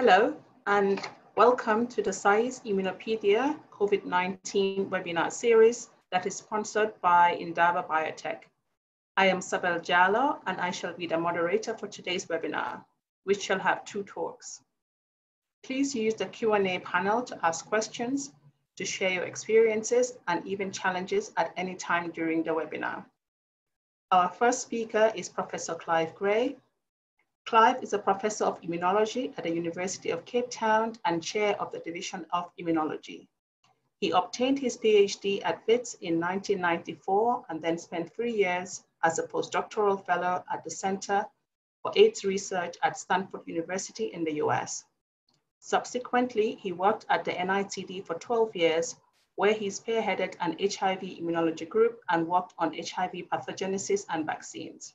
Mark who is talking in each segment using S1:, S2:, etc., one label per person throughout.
S1: Hello, and welcome to the SAIS Immunopaedia COVID-19 webinar series that is sponsored by Inqaba Biotech. I am Sabel Jallo, and I shall be the moderator for today's webinar, which shall have two talks. Please use the Q&A panel to ask questions, to share your experiences, and even challenges at any time during the webinar. Our first speaker is Professor Clive Gray, Clive is a professor of immunology at the University of Cape Town and chair of the Division of Immunology. He obtained his PhD at Wits in 1994 and then spent three years as a postdoctoral fellow at the Center for AIDS Research at Stanford University in the US. Subsequently, he worked at the NICD for 12 years, where he spearheaded an HIV immunology group and worked on HIV pathogenesis and vaccines.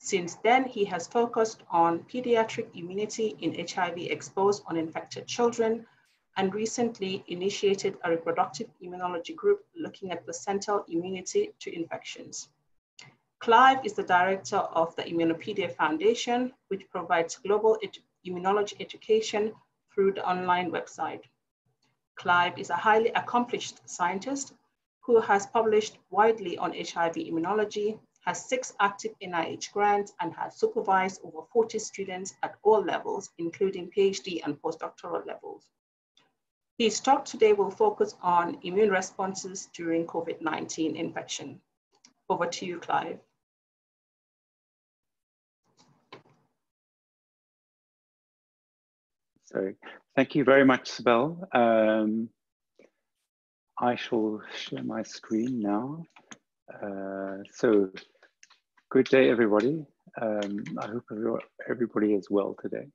S1: Since then, he has focused on pediatric immunity in HIV exposed uninfected children and recently initiated a reproductive immunology group looking at placental immunity to infections. Clive is the director of the Immunopaedia Foundation, which provides global edu immunology education through the online website. Clive is a highly accomplished scientist who has published widely on HIV immunology, has six active NIH grants and has supervised over 40 students at all levels, including PhD and postdoctoral levels. His talk today will focus on immune responses during COVID-19 infection. Over to you, Clive.
S2: So thank you very much, Sibel. Um, I shall share my screen now. Uh, so Good day, everybody. Um, I hope everybody is well today.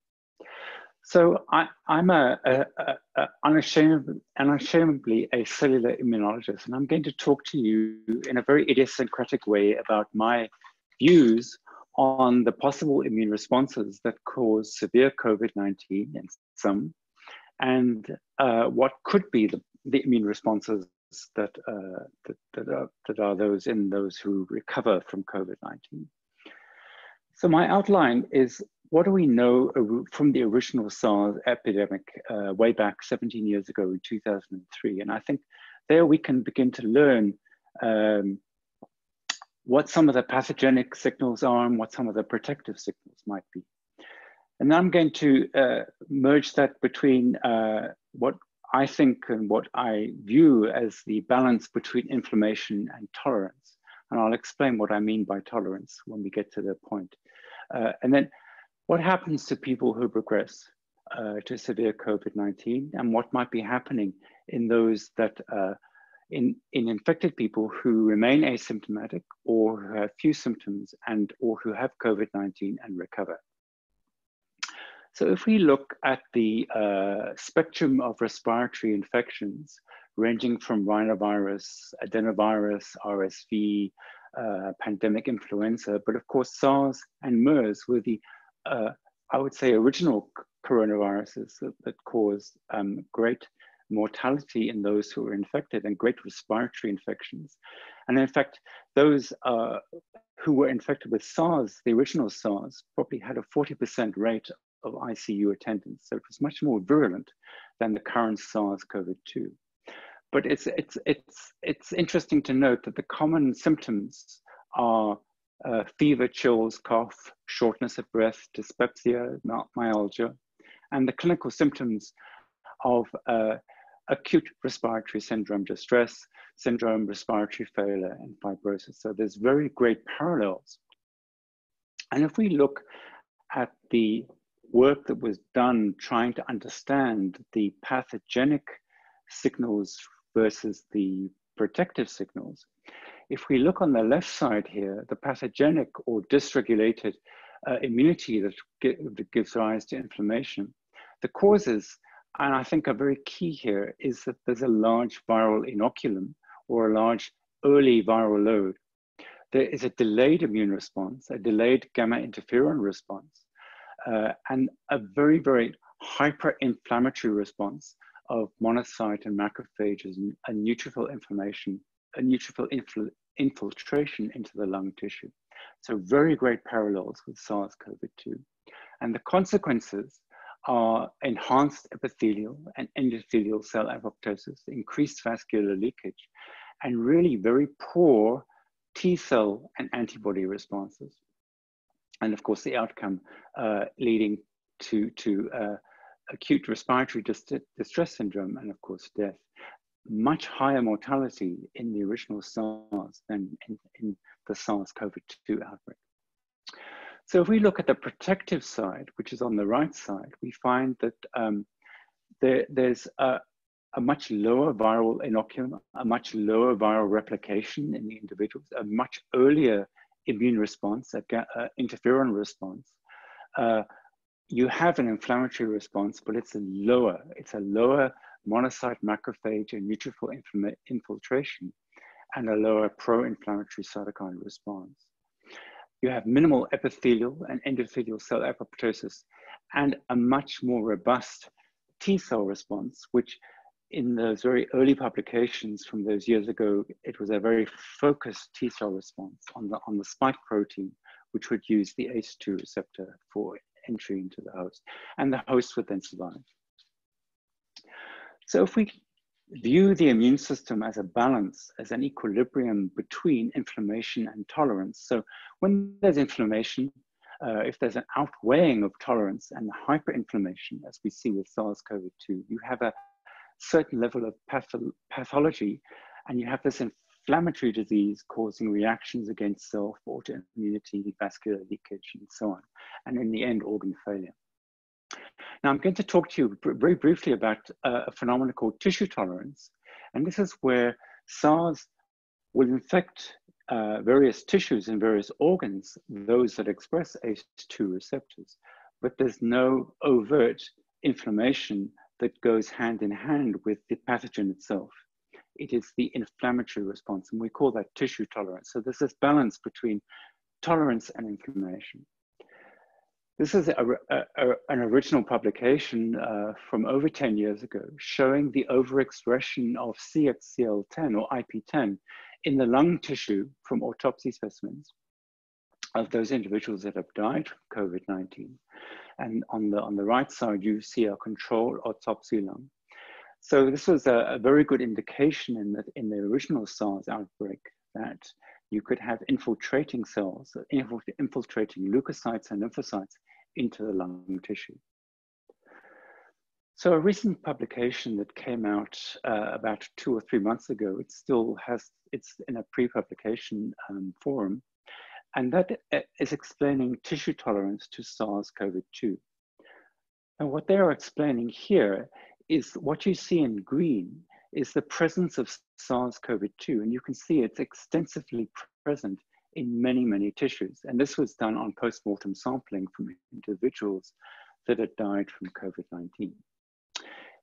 S2: So I, am a, a, a unashamed, unashamedly a cellular immunologist, and I'm going to talk to you in a very idiosyncratic way about my views on the possible immune responses that cause severe COVID-19 in some, and uh, what could be the, the immune responses that, uh, that, that, are, that are those in those who recover from COVID-19. So my outline is what do we know from the original SARS epidemic uh, way back 17 years ago in 2003? And I think there we can begin to learn um, what some of the pathogenic signals are and what some of the protective signals might be. And I'm going to uh, merge that between uh, what I think and what I view as the balance between inflammation and tolerance. And I'll explain what I mean by tolerance when we get to the point. Uh, and then what happens to people who progress uh, to severe COVID-19 and what might be happening in those that uh, in, in infected people who remain asymptomatic or who have few symptoms and or who have COVID-19 and recover. So if we look at the uh, spectrum of respiratory infections, ranging from rhinovirus, adenovirus, RSV, uh, pandemic influenza, but of course SARS and MERS were the, uh, I would say, original coronaviruses that, that caused um, great mortality in those who were infected and great respiratory infections. And in fact, those uh, who were infected with SARS, the original SARS, probably had a 40% rate of ICU attendance. So it was much more virulent than the current SARS-CoV-2. But it's, it's, it's, it's interesting to note that the common symptoms are uh, fever, chills, cough, shortness of breath, dyspepsia, myalgia, and the clinical symptoms of uh, acute respiratory syndrome distress, syndrome, respiratory failure, and fibrosis. So there's very great parallels. And if we look at the work that was done trying to understand the pathogenic signals versus the protective signals. If we look on the left side here, the pathogenic or dysregulated uh, immunity that, that gives rise to inflammation, the causes, and I think are very key here, is that there's a large viral inoculum or a large early viral load. There is a delayed immune response, a delayed gamma interferon response, uh, and a very, very hyper-inflammatory response of monocyte and macrophages and, and neutrophil inflammation, a neutrophil infl infiltration into the lung tissue. So very great parallels with SARS-CoV-2. And the consequences are enhanced epithelial and endothelial cell apoptosis, increased vascular leakage, and really very poor T cell and antibody responses. And of course, the outcome uh, leading to, to uh, acute respiratory distress syndrome and of course death. Much higher mortality in the original SARS than in, in the SARS-CoV-2 outbreak. So if we look at the protective side, which is on the right side, we find that um, there, there's a, a, much lower viral inoculum, a much lower viral replication in the individuals, a much earlier immune response, uh, interferon response. Uh, you have an inflammatory response, but it's a lower, it's a lower monocyte macrophage and neutrophil infiltration and a lower pro-inflammatory cytokine response you have minimal epithelial and endothelial cell apoptosis and a much more robust T cell response, which in those very early publications from those years ago, it was a very focused T cell response on the, on the spike protein, which would use the ACE2 receptor for entry into the host, and the host would then survive. So if we view the immune system as a balance, as an equilibrium between inflammation and tolerance. So when there's inflammation, uh, if there's an outweighing of tolerance and hyperinflammation, as we see with SARS-CoV-2, you have a certain level of patho pathology and you have this inflammatory disease causing reactions against self, autoimmunity, vascular leakage, and so on. And in the end, organ failure. Now I'm going to talk to you very briefly about a phenomenon called tissue tolerance. And this is where SARS will infect uh, various tissues and various organs, those that express ACE2 receptors, but there's no overt inflammation that goes hand in hand with the pathogen itself. It is the inflammatory response, and we call that tissue tolerance. So there's this balance between tolerance and inflammation. This is a, a, a, an original publication uh, from over 10 years ago showing the overexpression of CXCL10 or IP10 in the lung tissue from autopsy specimens of those individuals that have died from COVID-19. And on the, on the right side, you see a control autopsy lung. So this was a, a very good indication in the, in the original SARS outbreak that you could have infiltrating cells, infiltrating leukocytes and lymphocytes into the lung tissue. So a recent publication that came out uh, about two or three months ago, it still has, it's in a pre-publication um, forum, and that uh, explaining tissue tolerance to SARS-CoV-2. And what they are explaining here is what you see in green is the presence of SARS-CoV-2, and you can see it's extensively present in many, many tissues. And this was done on post-mortem sampling from individuals that had died from COVID-19.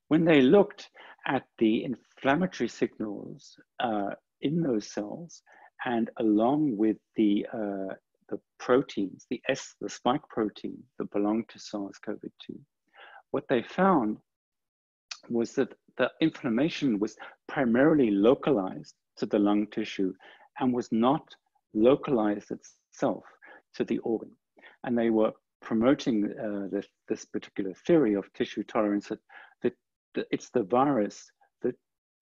S2: When they looked at the inflammatory signals uh, in those cells, and along with the, uh, the proteins, the S, the spike protein that belong to SARS-CoV-2, what they found was that the inflammation was primarily localized to the lung tissue and was not localized itself to the organ. And they were promoting uh, this, this, particular theory of tissue tolerance that, that, that it's the virus, that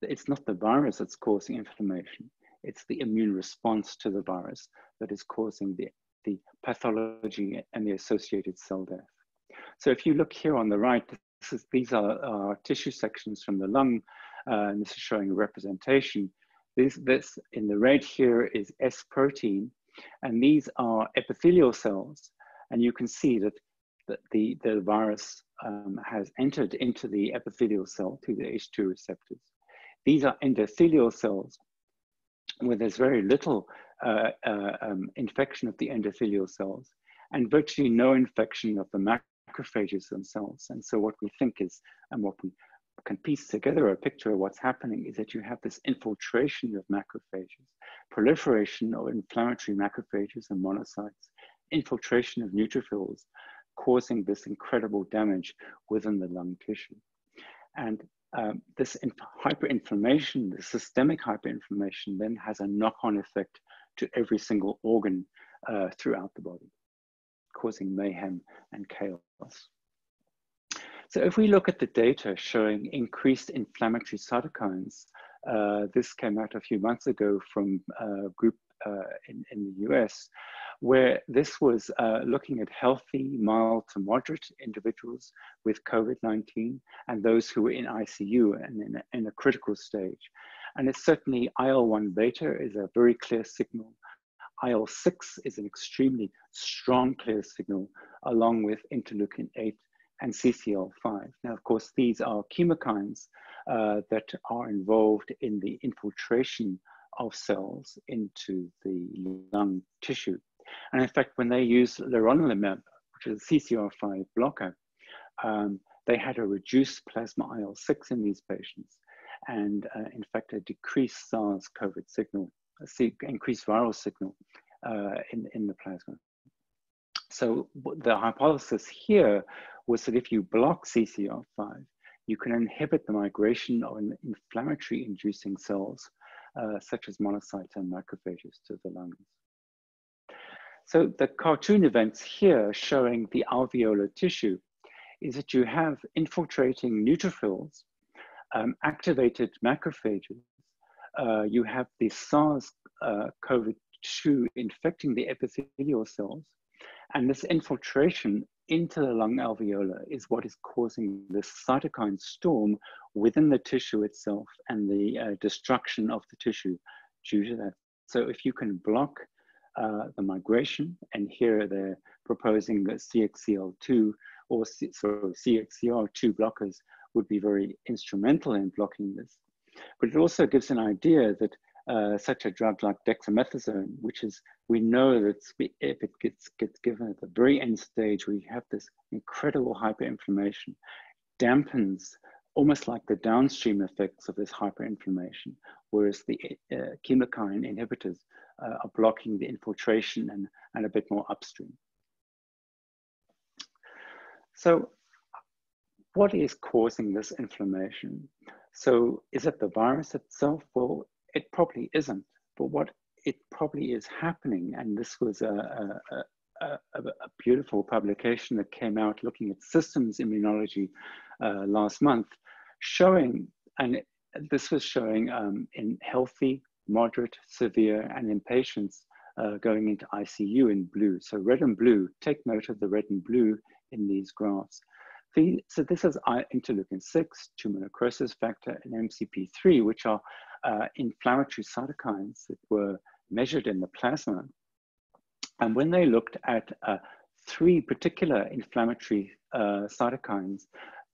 S2: it's not the virus that's causing inflammation, it's the immune response to the virus that is causing the, the pathology and the associated cell death. So if you look here on the right, is, these are, are, tissue sections from the lung, uh, and this is showing a representation. This, this in the red here is S protein, and these are epithelial cells. And you can see that the, the, the virus um, has entered into the epithelial cell through the ACE2 receptors. These are endothelial cells where there's very little uh, uh, um, infection of the endothelial cells and virtually no infection of the macrophages themselves. And so what we think is, and what we can piece together a picture of what's happening is that you have this infiltration of macrophages, proliferation of inflammatory macrophages and monocytes, infiltration of neutrophils, causing this incredible damage within the lung tissue. And um, this hyperinflammation, the systemic hyperinflammation, then has a knock-on effect to every single organ uh, throughout the body causing mayhem and chaos. So if we look at the data showing increased inflammatory cytokines, uh, this came out a few months ago from a group uh, in, in the US, where this was uh, looking at healthy, mild to moderate individuals with COVID-19 and those who were in ICU and in a, in a critical stage. And it's certainly IL-1 beta is a very clear signal. IL-6 is an extremely strong clear signal along with interleukin 8 and CCL5. Now, of course, these are chemokines uh, that are involved in the infiltration of cells into the lung tissue. And in fact, when they used leronlimab, which is a CCR5 blocker, um, they had a reduced plasma IL-6 in these patients, and uh, in fact, a decreased SARS-CoV signal, increased viral signal uh, in, in the plasma. So the hypothesis here was that if you block CCR5, you can inhibit the migration of inflammatory inducing cells, uh, such as monocytes and macrophages to the lungs. So the cartoon events here showing the alveolar tissue is that you have infiltrating neutrophils, um, activated macrophages, uh, you have the SARS-CoV-2 uh, infecting the epithelial cells, and this infiltration into the lung alveolar is what is causing this cytokine storm within the tissue itself and the uh, destruction of the tissue due to that. So if you can block uh, the migration, and here they're proposing that CXCL2 or C sorry, CXCR2 blockers would be very instrumental in blocking this. But it also gives an idea that uh, such a drug like dexamethasone, which is, we know that if it gets, gets given at the very end stage you have this incredible hyperinflammation, dampens almost like the downstream effects of this hyperinflammation, whereas the uh, chemokine inhibitors are blocking the infiltration and, and a bit more upstream. So what is causing this inflammation? So is it the virus itself? Well, it probably isn't. But what it probably is happening, and this was a, a, a, a beautiful publication that came out looking at systems immunology uh, last month, showing, and this was showing um, in healthy, moderate, severe, and in patients uh, going into ICU in blue. So red and blue, take note of the red and blue in these graphs. The, so this is interleukin 6, tumor necrosis factor, and MCP3, which are uh, inflammatory cytokines that were measured in the plasma. And when they looked at uh, three particular inflammatory uh, cytokines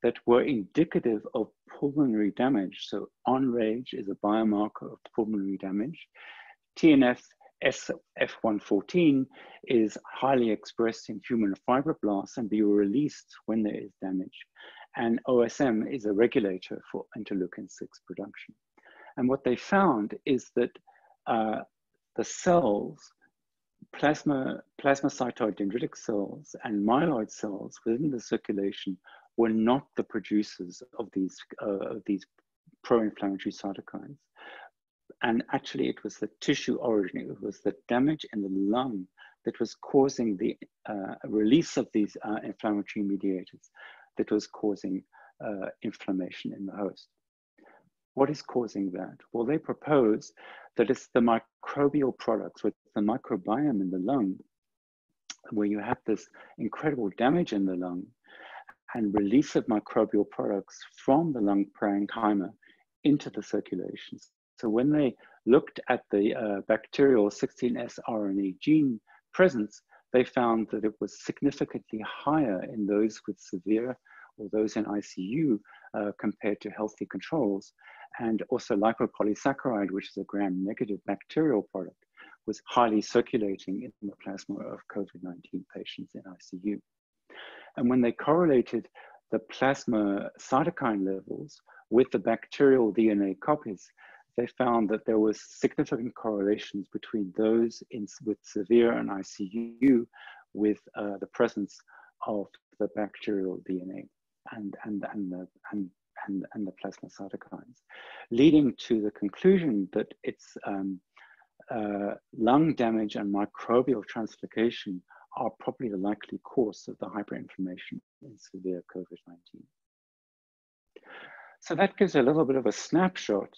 S2: that were indicative of pulmonary damage, so EN-RAGE is a biomarker of pulmonary damage, TNF SF114 is highly expressed in human fibroblasts and be released when there is damage. And OSM is a regulator for interleukin 6 production. And what they found is that uh, the cells, plasma, plasmacytoid dendritic cells and myeloid cells within the circulation were not the producers of these, uh, of these pro-inflammatory cytokines. And actually it was the tissue origin, it was the damage in the lung that was causing the uh, release of these uh, inflammatory mediators that was causing uh, inflammation in the host. What is causing that? Well, they propose that it's the microbial products, with the microbiome in the lung, where you have this incredible damage in the lung and release of microbial products from the lung parenchyma into the circulation. So when they looked at the uh, bacterial 16S RNA gene presence, they found that it was significantly higher in those with severe or those in ICU uh, compared to healthy controls and also lipopolysaccharide, which is a gram-negative bacterial product, was highly circulating in the plasma of COVID-19 patients in ICU. And when they correlated the plasma cytokine levels with the bacterial DNA copies, they found that there was significant correlations between those in, with severe and ICU with uh, the presence of the bacterial DNA and, and, and, the, and and, and the plasma cytokines, leading to the conclusion that it's um, uh, lung damage and microbial translocation are probably the likely cause of the hyperinflammation in severe COVID-19. So that gives a little bit of a snapshot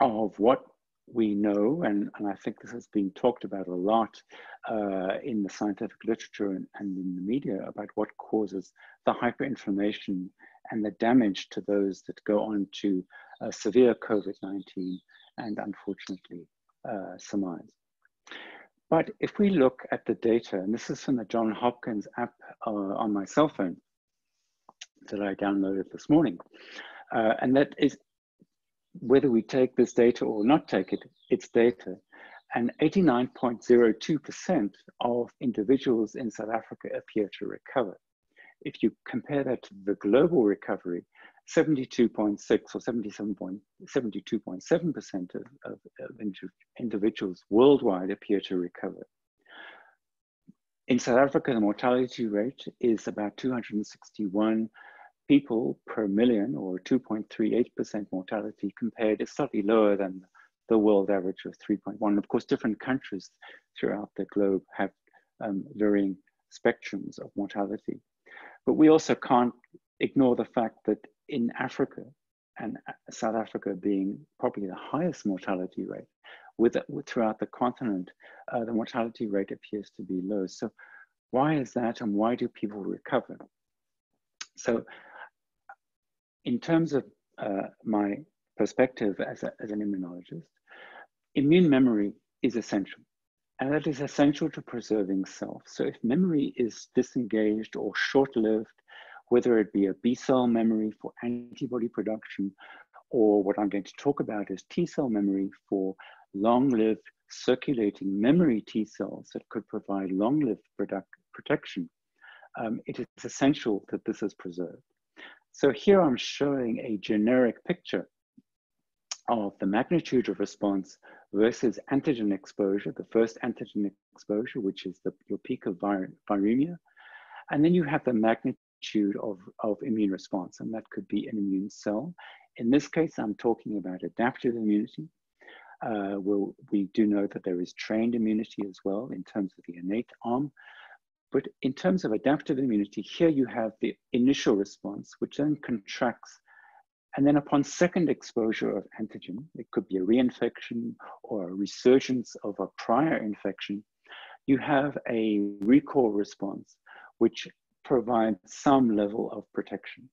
S2: of what we know, and, and I think this has been talked about a lot uh, in the scientific literature and, and, in the media about what causes the hyperinflammation and the damage to those that go on to uh, severe COVID-19 and unfortunately uh, surmise. But if we look at the data, and this is from the John Hopkins app uh, on my cell phone that I downloaded this morning, uh, and that is whether we take this data or not take it, it's data. And 89.02% of individuals in South Africa appear to recover. If you compare that to the global recovery, 72.6 or 72.7% of, of, of individuals worldwide appear to recover. In South Africa, the mortality rate is about 261 people per million or 2.38% mortality compared is slightly lower than the world average of 3.1. Of course, different countries throughout the globe have um, varying spectrums of mortality. But we also can't ignore the fact that in Africa, and South Africa being probably the highest mortality rate, with, with throughout the continent, uh, the mortality rate appears to be low. So why is that and why do people recover? So in terms of uh, my perspective as, a, as an immunologist, immune memory is essential. And that is essential to preserving self. So if memory is disengaged or short-lived, whether it be a B cell memory for antibody production, or what I'm going to talk about is T cell memory for long-lived circulating memory T cells that could provide long-lived protection, um, it is essential that this is preserved. So here I'm showing a generic picture of the magnitude of response versus antigen exposure, the first antigen exposure, which is the, your peak of vir viremia. And then you have the magnitude of, of immune response, and that could be an immune cell. In this case, I'm talking about adaptive immunity. Uh, we'll, we do know that there is trained immunity as well in terms of the innate arm, but in terms of adaptive immunity, here you have the initial response, which then contracts. And then upon second exposure of antigen, it could be a reinfection or a resurgence of a prior infection, you have a recall response, which provides some level of protection.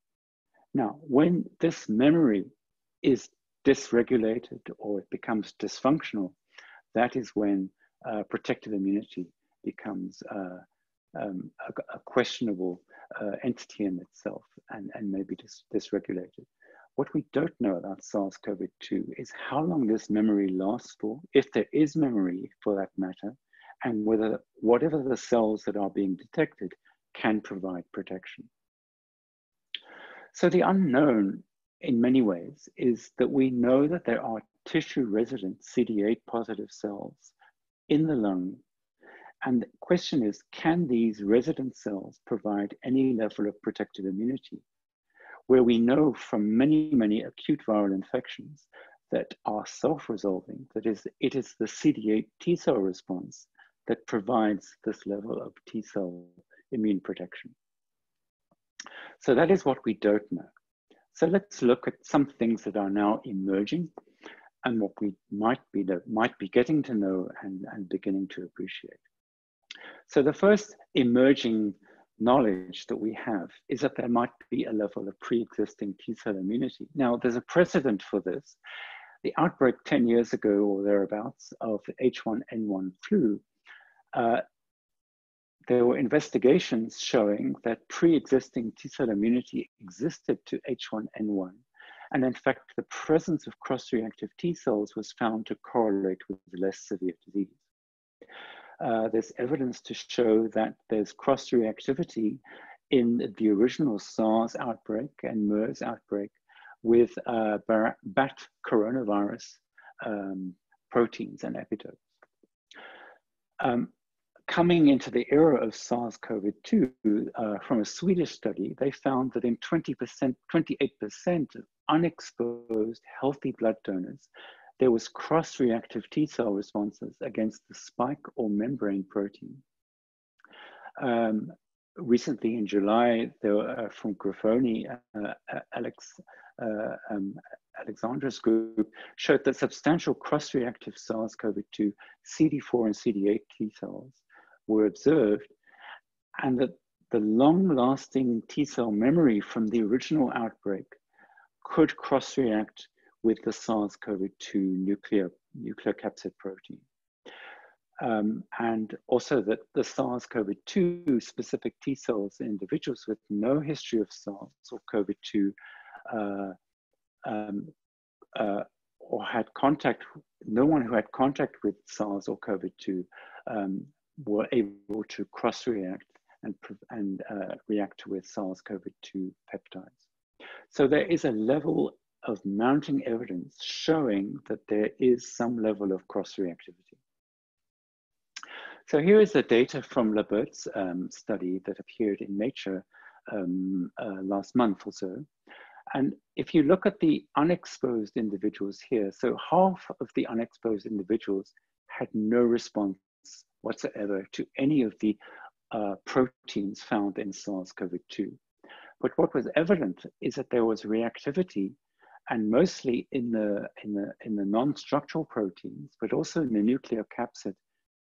S2: Now, when this memory is dysregulated or it becomes dysfunctional, that is when uh, protective immunity becomes uh, um, a, a, questionable uh, entity in itself and, and maybe dis dysregulated. What we don't know about SARS-CoV-2 is how long this memory lasts for, if there is memory for that matter, and whether whatever the cells that are being detected can provide protection. So the unknown in many ways is that we know that there are tissue resident CD8 positive cells in the lung and the question is, can these resident cells provide any level of protective immunity? Where we know from many, many acute viral infections that are self-resolving, that is, it is the CD8 T cell response that provides this level of T cell immune protection. So that is what we don't know. So let's look at some things that are now emerging and what we might be, might be getting to know and, and beginning to appreciate. So the first emerging knowledge that we have is that there might be a level of pre-existing T-cell immunity. Now, there's a precedent for this. The outbreak 10 years ago or thereabouts of H1N1 flu, uh, there were investigations showing that pre-existing T-cell immunity existed to H1N1. And in fact, the presence of cross-reactive T cells was found to correlate with less severe disease uh, there's evidence to show that there's cross-reactivity in the original SARS outbreak and MERS outbreak with uh, bat coronavirus um, proteins and epitopes. Um, coming into the era of SARS-CoV-2, uh, from a Swedish study, they found that in 20%, 28% of unexposed healthy blood donors, there was cross-reactive T cell responses against the spike or membrane protein. Um, recently in July, there were, uh, from Grifoni, uh, uh, Alex, uh, um, Alexandra's group showed that substantial cross-reactive SARS-CoV-2 CD4 and CD8 T cells were observed and that the long-lasting T cell memory from the original outbreak could cross-react with the SARS-CoV-2 nuclear, nuclear capsid protein. Um, and also that the SARS-CoV-2 specific T cells in individuals with no history of SARS or COVID-2 uh, um, uh, or had contact, no one who had contact with SARS or COVID-2 um, were able to cross-react and, and uh, react with SARS-CoV-2 peptides. So there is a level of mounting evidence showing that there is some level of cross-reactivity. So here is the data from Le Bert's um, study that appeared in Nature um, uh, last month or so. And if you look at the unexposed individuals here, so half of the unexposed individuals had no response whatsoever to any of the uh, proteins found in SARS-CoV-2. But what was evident is that there was reactivity and mostly in the, in the, in the non-structural proteins, but also in the nuclear capsid,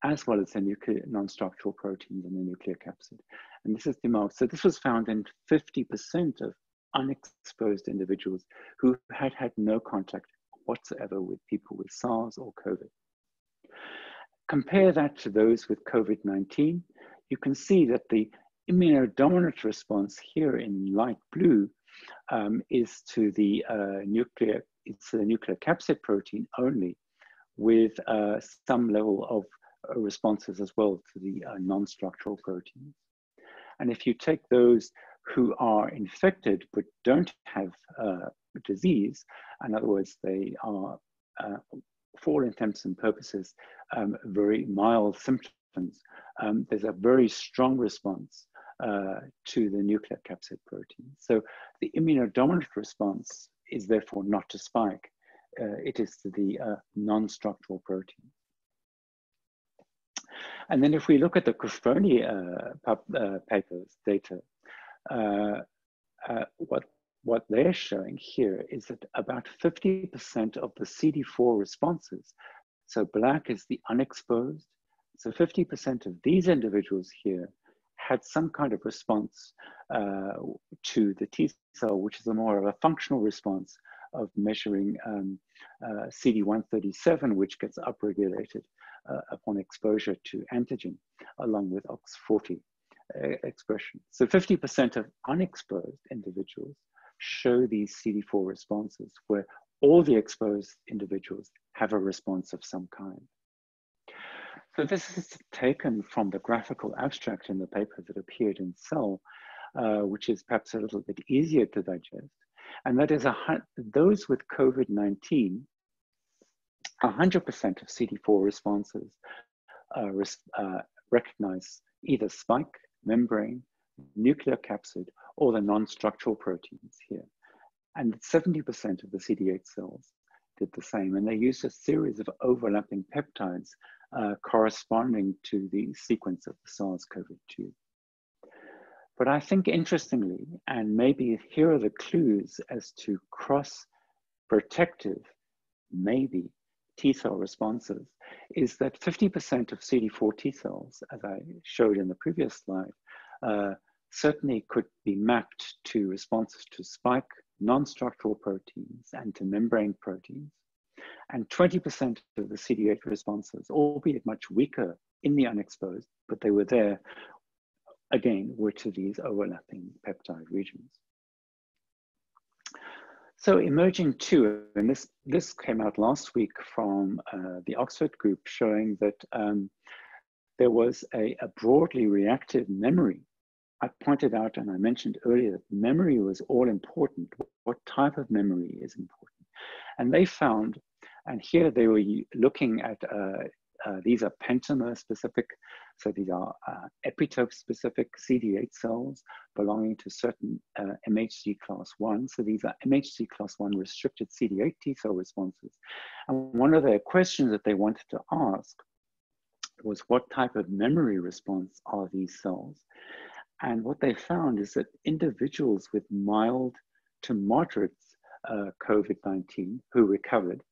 S2: as well as the non-structural proteins in the nuclear capsid. And this is demarked. So this was found in 50% of unexposed individuals who had had no contact whatsoever with people with SARS or COVID. Compare that to those with COVID-19, you can see that the immunodominant response here in light blue um, is to the uh, nuclear, it's the nuclear capsid protein only with uh, some level of uh, responses as well to the uh, non-structural proteins. And if you take those who are infected but don't have uh, disease, in other words, they are, uh, for all intents and purposes, um, very mild symptoms, um, there's a very strong response uh, to the nuclear capsid protein. So the immunodominant response is therefore not to spike, uh, it is to the uh, non-structural protein. And then if we look at the Grifoni uh, uh, papers data, uh, what, what they're showing here is that about 50% of the CD4 responses, so black is the unexposed, so 50% of these individuals here had some kind of response uh, to the T cell, which is a more of a functional response of measuring um, uh, CD137, which gets upregulated uh, upon exposure to antigen, along with OX40 expression. So 50% of unexposed individuals show these CD4 responses where all the exposed individuals have a response of some kind. So this is taken from the graphical abstract in the paper that appeared in Cell, uh, which is perhaps a little bit easier to digest. And that is a, those with COVID-19, 100% of CD4 responses uh, res uh, recognize either spike membrane, nuclear capsid, or the non-structural proteins here. And 70% of the CD8 cells did the same. And they used a series of overlapping peptides uh, corresponding to the sequence of the SARS-CoV-2. But I think interestingly, and maybe here are the clues as to cross-protective, maybe, T cell responses is that 50% of CD4 T cells, as I showed in the previous slide, uh, certainly could be mapped to responses to spike non-structural proteins and to membrane proteins. And 20% of the CD8 responses, albeit much weaker in the unexposed, but they were there, again, were to these overlapping peptide regions. So emerging two, and this, this came out last week from uh, the Oxford group showing that um, there was a, a, broadly reactive memory. I pointed out and I mentioned earlier that memory was all important. What type of memory is important? And they found, and here they were looking at uh, uh, these are pentamer specific, so these are uh, epitope specific CD8 cells belonging to certain uh, MHC class 1. So these are MHC class 1 restricted CD8 T cell responses. And one of the questions that they wanted to ask was what type of memory response are these cells? And what they found is that individuals with mild to moderate uh, COVID-19 who recovered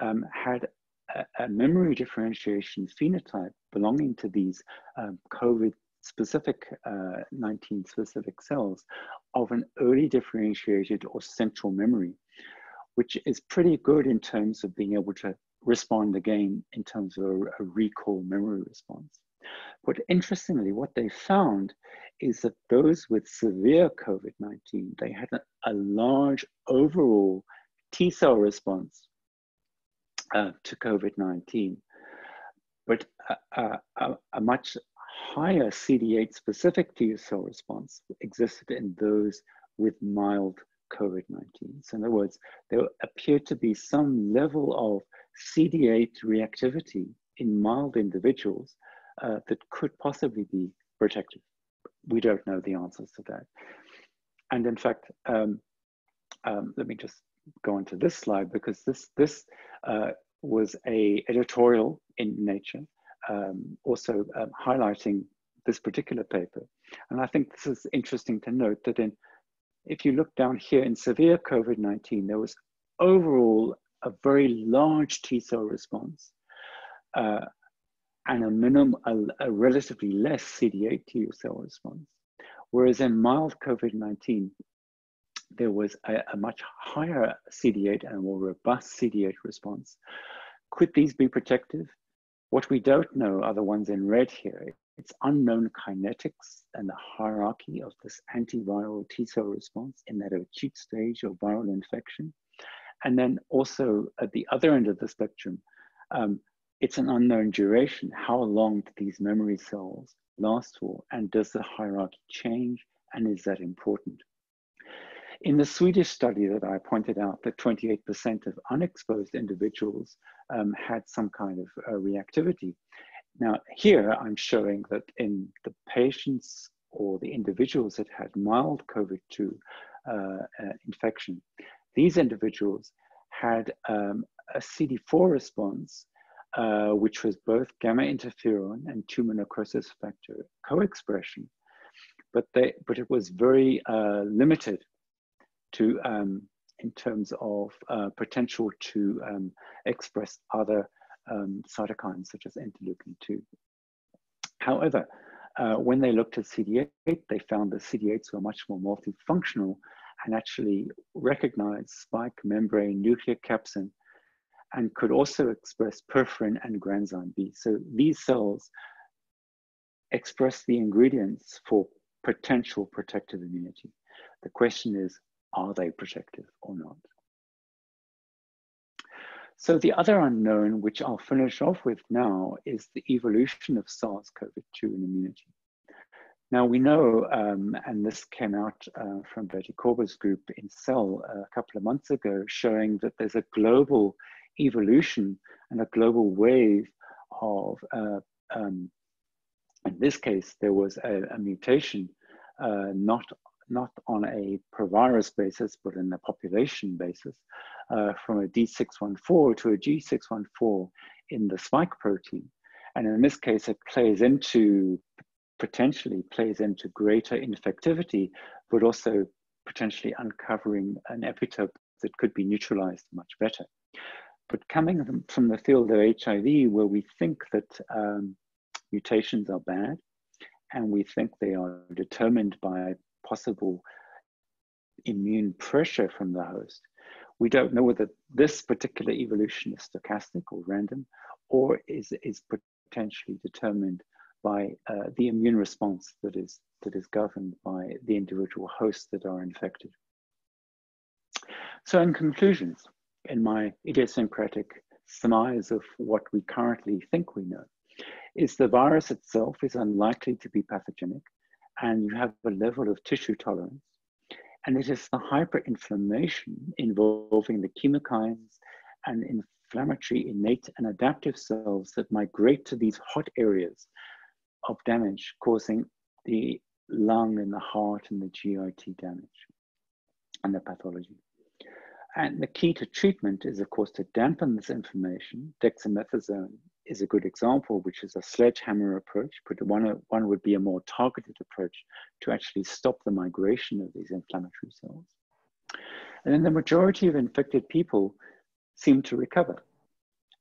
S2: um, had a, a, memory differentiation phenotype belonging to these um, COVID specific uh, 19 specific cells of an early differentiated or central memory, which is pretty good in terms of being able to respond again in terms of a, a recall memory response. But interestingly, what they found is that those with severe COVID-19, they had a, a, large overall T cell response uh, to COVID-19, but a, a, a, much higher CD8 specific T cell response existed in those with mild COVID-19. So in other words, there appeared to be some level of CD8 reactivity in mild individuals uh, that could possibly be protective. We don't know the answers to that. And in fact, um, um, let me just go on to this slide because this, this uh, was a editorial in Nature, um, also um, highlighting this particular paper. And I think this is interesting to note that in, if you look down here in severe COVID-19, there was overall a very large T cell response uh, and a minimum, a, a, relatively less CD8 T cell response. Whereas in mild COVID-19, there was a, a, much higher CD8 and more robust CD8 response. Could these be protective? What we don't know are the ones in red here. It's unknown kinetics and the hierarchy of this antiviral T cell response in that acute stage of viral infection. And then also at the other end of the spectrum, um, it's an unknown duration. How long do these memory cells last for? And does the hierarchy change? And is that important? In the Swedish study that I pointed out, that 28% of unexposed individuals um, had some kind of uh, reactivity. Now here I'm showing that in the patients or the individuals that had mild COVID-2 uh, uh, infection, these individuals had um, a CD4 response uh, which was both gamma interferon and tumor necrosis factor co-expression, but they but it was very uh, limited to um, in terms of uh, potential to um, express other um, cytokines such as interleukin 2. However, uh, when they looked at CD8, they found that CD8s were much more multifunctional and actually recognized spike membrane nucleocapsid and could also express perforin and granzyme B. So these cells express the ingredients for potential protective immunity. The question is, are they protective or not? So the other unknown, which I'll finish off with now, is the evolution of SARS-CoV-2 in immunity. Now we know, um, and this came out uh, from Bette Korber's group in Cell a couple of months ago, showing that there's a global evolution and a global wave of, uh, um, in this case, there was a, a mutation, uh, not, not on a per virus basis, but in a population basis, uh, from a D614 to a G614 in the spike protein. And in this case, it plays into, potentially plays into greater infectivity, but also potentially uncovering an epitope that could be neutralized much better. But coming from the field of HIV, where we think that um, mutations are bad, and we think they are determined by possible immune pressure from the host, we don't know whether this particular evolution is stochastic or random, or is, is potentially determined by uh, the immune response that is, that is governed by the individual hosts that are infected. So in conclusions, in my idiosyncratic surmise of what we currently think we know, is the virus itself is unlikely to be pathogenic and you have a level of tissue tolerance. And it is the hyperinflammation involving the chemokines and inflammatory innate and adaptive cells that migrate to these hot areas of damage, causing the lung and the heart and the GIT damage and the pathology. And the key to treatment is, of course, to dampen this inflammation. Dexamethasone is a good example, which is a sledgehammer approach, but one, one would be a more targeted approach to actually stop the migration of these inflammatory cells. And then the majority of infected people seem to recover.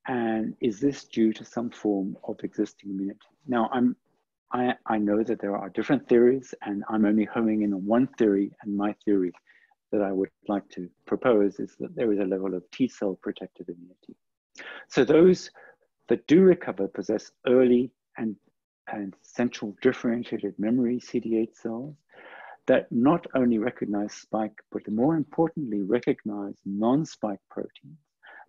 S2: And is this due to some form of existing immunity? Now, I'm, I, I know that there are different theories, and I'm only homing in on one theory, and my theory that I would like to propose is that there is a level of T cell protective immunity. So those that do recover possess early and, and central differentiated memory CD8 cells that not only recognize spike, but more importantly, recognize non-spike proteins.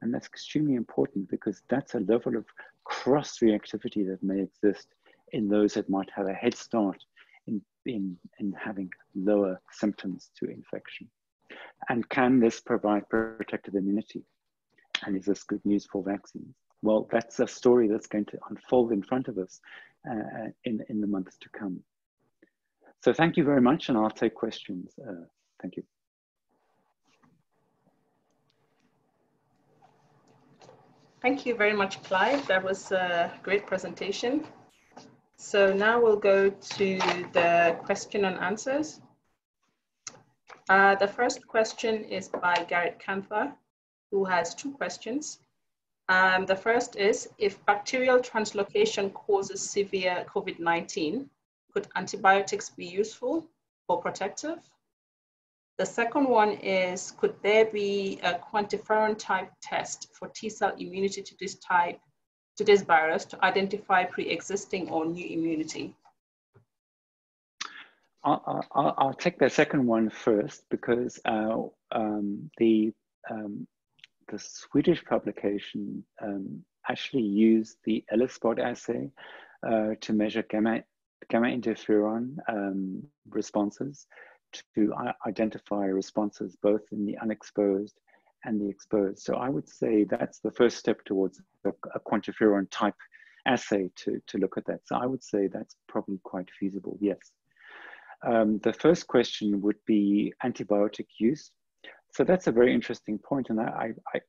S2: And that's extremely important because that's a level of cross-reactivity that may exist in those that might have a head start in, in, in having lower symptoms to infection. And can this provide protective immunity? And is this good news for vaccines? Well, that's a story that's going to unfold in front of us uh, in, in the months to come. So thank you very much, and I'll take questions. Uh, thank you.
S1: Thank you very much, Clive. That was a great presentation. So now we'll go to the question and answers. Uh, the first question is by Garrett Canther, who has two questions. Um, the first is, if bacterial translocation causes severe COVID-19, could antibiotics be useful or protective? The second one is, could there be a quantiferon type test for T cell immunity to this type, to this virus to identify pre-existing or new immunity?
S2: I'll, I'll, I'll, take the second one first because uh, um, the um, the Swedish publication um, actually used the ELISpot assay uh, to measure gamma, gamma interferon um, responses to identify responses both in the unexposed and the exposed. So I would say that's the first step towards a, a quantiferon type assay to, to look at that. So I would say that's probably quite feasible, yes. Um, the first question would be antibiotic use. So that's a very interesting point, and I, I,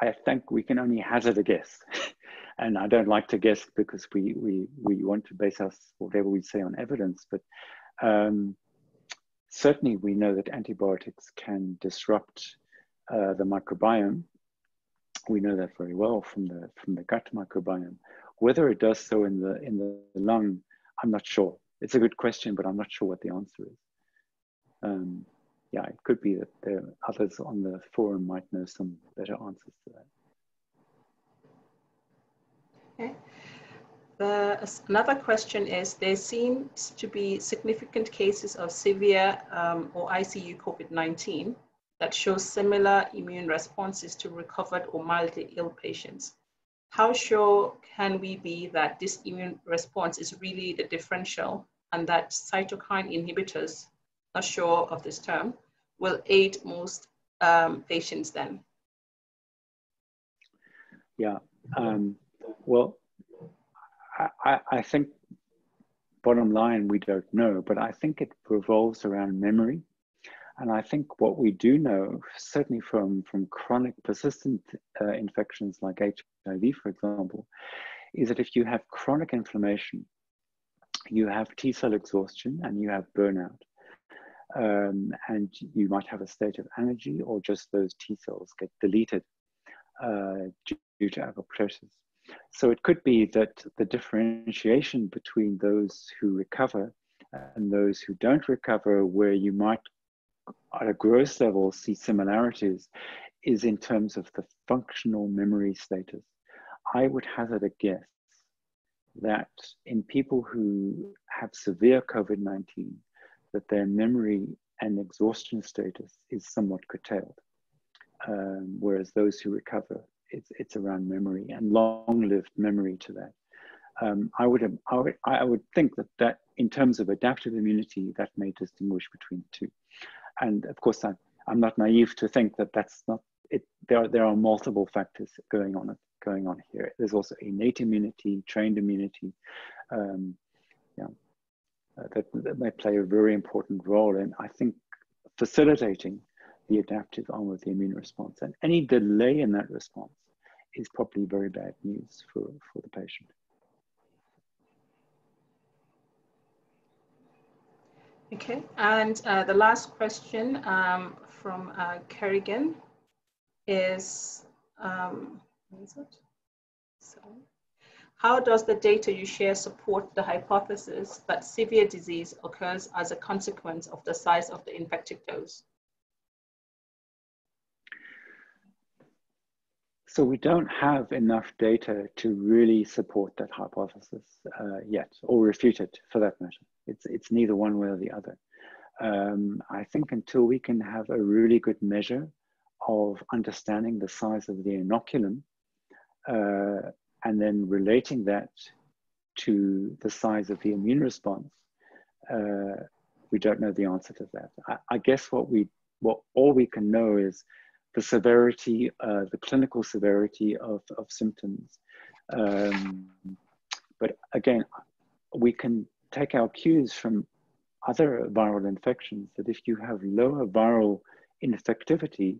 S2: I think we can only hazard a guess. and I don't like to guess because we, we, we want to base us whatever we say on evidence, but um, certainly we know that antibiotics can disrupt uh, the microbiome. We know that very well from the, from the gut microbiome. Whether it does so in the, in the lung, I'm not sure. It's a good question, but I'm not sure what the answer is. Um, yeah, it could be that there others on the forum might know some better answers to
S1: that. Okay. The, another question is, there seems to be significant cases of severe um, or ICU COVID-19 that show similar immune responses to recovered or mildly ill patients. How sure can we be that this immune response is really the differential and that cytokine inhibitors not sure of this term, will aid most um, patients then?
S2: Yeah, um, well, I, I think bottom line, we don't know, but I think it revolves around memory. And I think what we do know, certainly from, from chronic persistent uh, infections like HIV, for example, is that if you have chronic inflammation, you have T cell exhaustion and you have burnout. Um, and you might have a state of energy or just those T cells get deleted uh, due to apoptosis. So it could be that the differentiation between those who recover and those who don't recover, where you might at a gross level see similarities, is in terms of the functional memory status. I would hazard a guess that in people who have severe COVID 19, that their memory and exhaustion status is somewhat curtailed. Um, whereas those who recover, it's, it's around memory and long-lived memory to that. Um, I, would, I, would, I would think that, that in terms of adaptive immunity, that may distinguish between the two. And of course, I, I'm not naive to think that that's not it. There are, there are multiple factors going on going on here. There's also innate immunity, trained immunity, um, yeah, uh, that, that may play a very important role in, I think, facilitating the adaptive arm of the immune response. And any delay in that response is probably very bad news for, for the patient.
S1: Okay, and uh, the last question um, from uh, Kerrigan is, um, how does the data you share support the hypothesis that severe disease occurs as a consequence of the size of the infected dose?
S2: So we don't have enough data to really support that hypothesis uh, yet, or refute it for that matter. It's, it's neither one way or the other. Um, I think until we can have a really good measure of understanding the size of the inoculum uh, and then relating that to the size of the immune response, uh, we don't know the answer to that. I, I guess what we, what all we can know is the severity, uh, the clinical severity of, of symptoms. Um, but again, we can take our cues from other viral infections that if you have lower viral infectivity,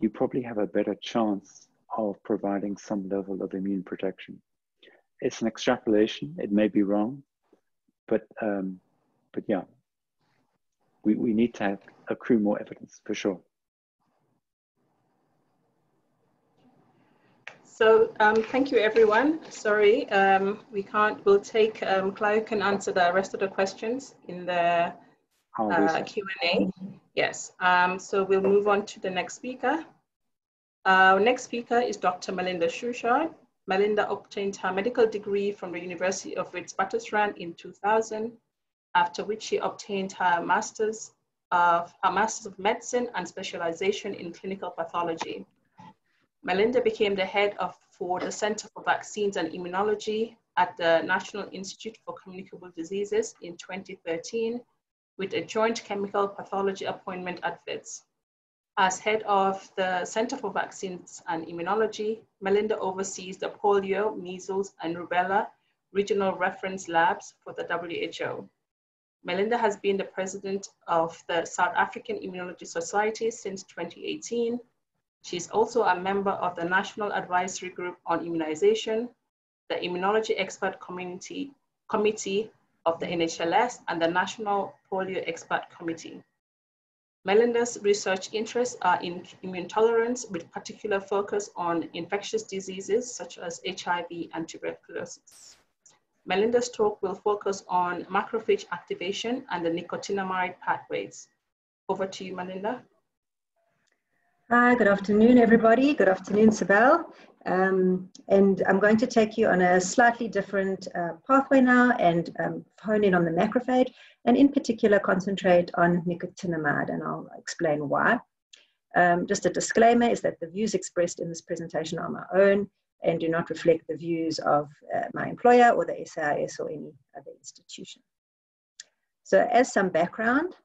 S2: you probably have a better chance of providing some level of immune protection. It's an extrapolation, it may be wrong, but, um, but yeah, we, we need to have, accrue more evidence for sure.
S1: So um, thank you, everyone. Sorry, um, we can't, we'll take, um, Clive can answer the rest of the questions in the uh, Q&A. Yes, um, so we'll move on to the next speaker. Our next speaker is Dr. Melinda Suchard. Melinda obtained her medical degree from the University of Witwatersrand in 2000, after which she obtained her Master's of, her Master's of Medicine and specialization in clinical pathology. Melinda became the head of for the Center for Vaccines and Immunology at the National Institute for Communicable Diseases in 2013 with a joint chemical pathology appointment at Wits. As head of the Center for Vaccines and Immunology, Melinda oversees the polio, measles, and rubella regional reference labs for the WHO. Melinda has been the president of the South African Immunology Society since 2018 she is also a member of the National Advisory Group on Immunization, the Immunology Expert Community, Committee of the NHLS, and the National Polio Expert Committee. Melinda's research interests are in immune tolerance with particular focus on infectious diseases such as HIV and tuberculosis. Melinda's talk will focus on macrophage activation and the nicotinamide pathways. Over to you, Melinda.
S3: Hi, good afternoon, everybody. Good afternoon, Sibel. Um, and I'm going to take you on a slightly different uh, pathway now and um, hone in on the macrophage, and in particular concentrate on nicotinamide, and I'll explain why. Um, just a disclaimer is that the views expressed in this presentation are my own and do not reflect the views of uh, my employer or the SAIS or any other institution. So as some background,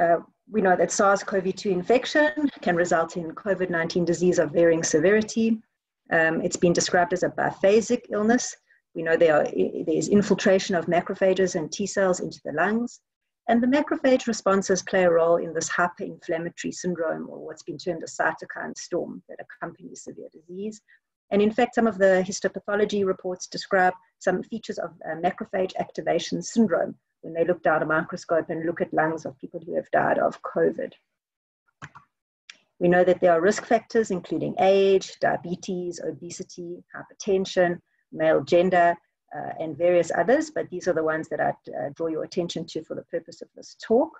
S3: uh, we know that SARS-CoV-2 infection can result in COVID-19 disease of varying severity. Um, it's been described as a biphasic illness. We know there, are, there is infiltration of macrophages and T cells into the lungs. And the macrophage responses play a role in this hyperinflammatory syndrome, or what's been termed a cytokine storm that accompanies severe disease. And in fact, some of the histopathology reports describe some features of uh, macrophage activation syndrome, when they look down a microscope and look at lungs of people who have died of COVID. We know that there are risk factors including age, diabetes, obesity, hypertension, male gender, uh, and various others, but these are the ones that I uh, draw your attention to for the purpose of this talk.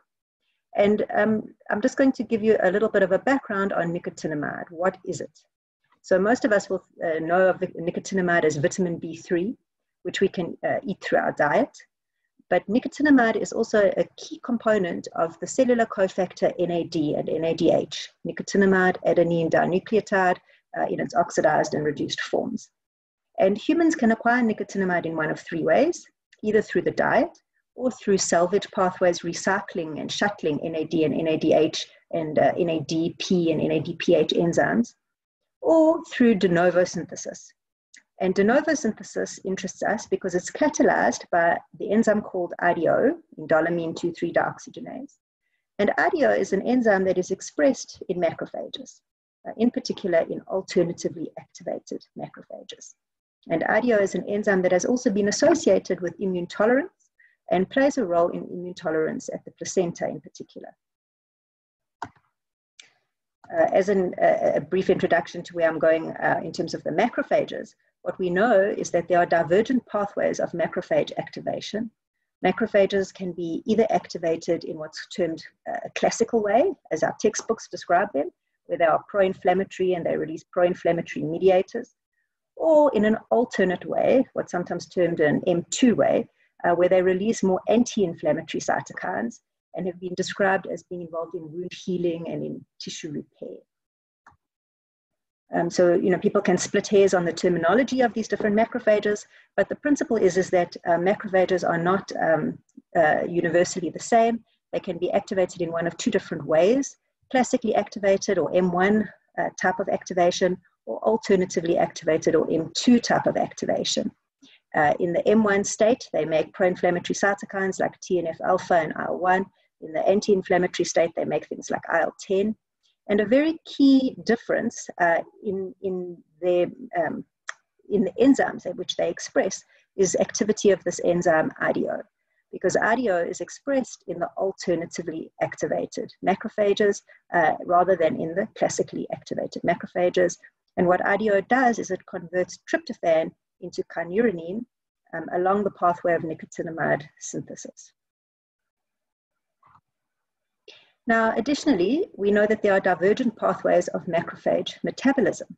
S3: And um, I'm just going to give you a little bit of a background on nicotinamide. What is it? So most of us will uh, know of nicotinamide as vitamin B3, which we can uh, eat through our diet. But nicotinamide is also a key component of the cellular cofactor NAD and NADH, nicotinamide adenine dinucleotide uh, in its oxidized and reduced forms. And humans can acquire nicotinamide in one of three ways, either through the diet or through salvage pathways recycling and shuttling NAD and NADH and uh, NADP and NADPH enzymes, or through de novo synthesis, and de novo synthesis interests us because it's catalyzed by the enzyme called IDO, indoleamine 2,3 dioxygenase. And IDO is an enzyme that is expressed in macrophages. uh, in particular in alternatively activated macrophages. And IDO is an enzyme that has also been associated with immune tolerance and plays a role in immune tolerance at the placenta in particular. Uh, as an, uh, a brief introduction to where I'm going uh, in terms of the macrophages, what we know is that there are divergent pathways of macrophage activation. Macrophages can be either activated in what's termed a classical way, as our textbooks describe them, where they are pro inflammatory and they release pro inflammatory mediators, or in an alternate way, what's sometimes termed an M2 way, uh, where they release more anti inflammatory cytokines and have been described as being involved in wound healing and in tissue repair. Um, so, you know, people can split hairs on the terminology of these different macrophages, but the principle is, is that uh, macrophages are not um, uh, universally the same. They can be activated in one of two different ways, classically activated or M1 uh, type of activation, or alternatively activated or M2 type of activation. Uh, in the M1 state, they make pro-inflammatory cytokines like TNF alpha and IL-1. In the anti-inflammatory state, they make things like IL-10. And a very key difference uh, in, in, their, um, in the enzymes at which they express is activity of this enzyme IDO, because IDO is expressed in the alternatively activated macrophages uh, rather than in the classically activated macrophages. And what IDO does is it converts tryptophan into kynurenine um, along the pathway of nicotinamide synthesis. Now, additionally, we know that there are divergent pathways of macrophage metabolism.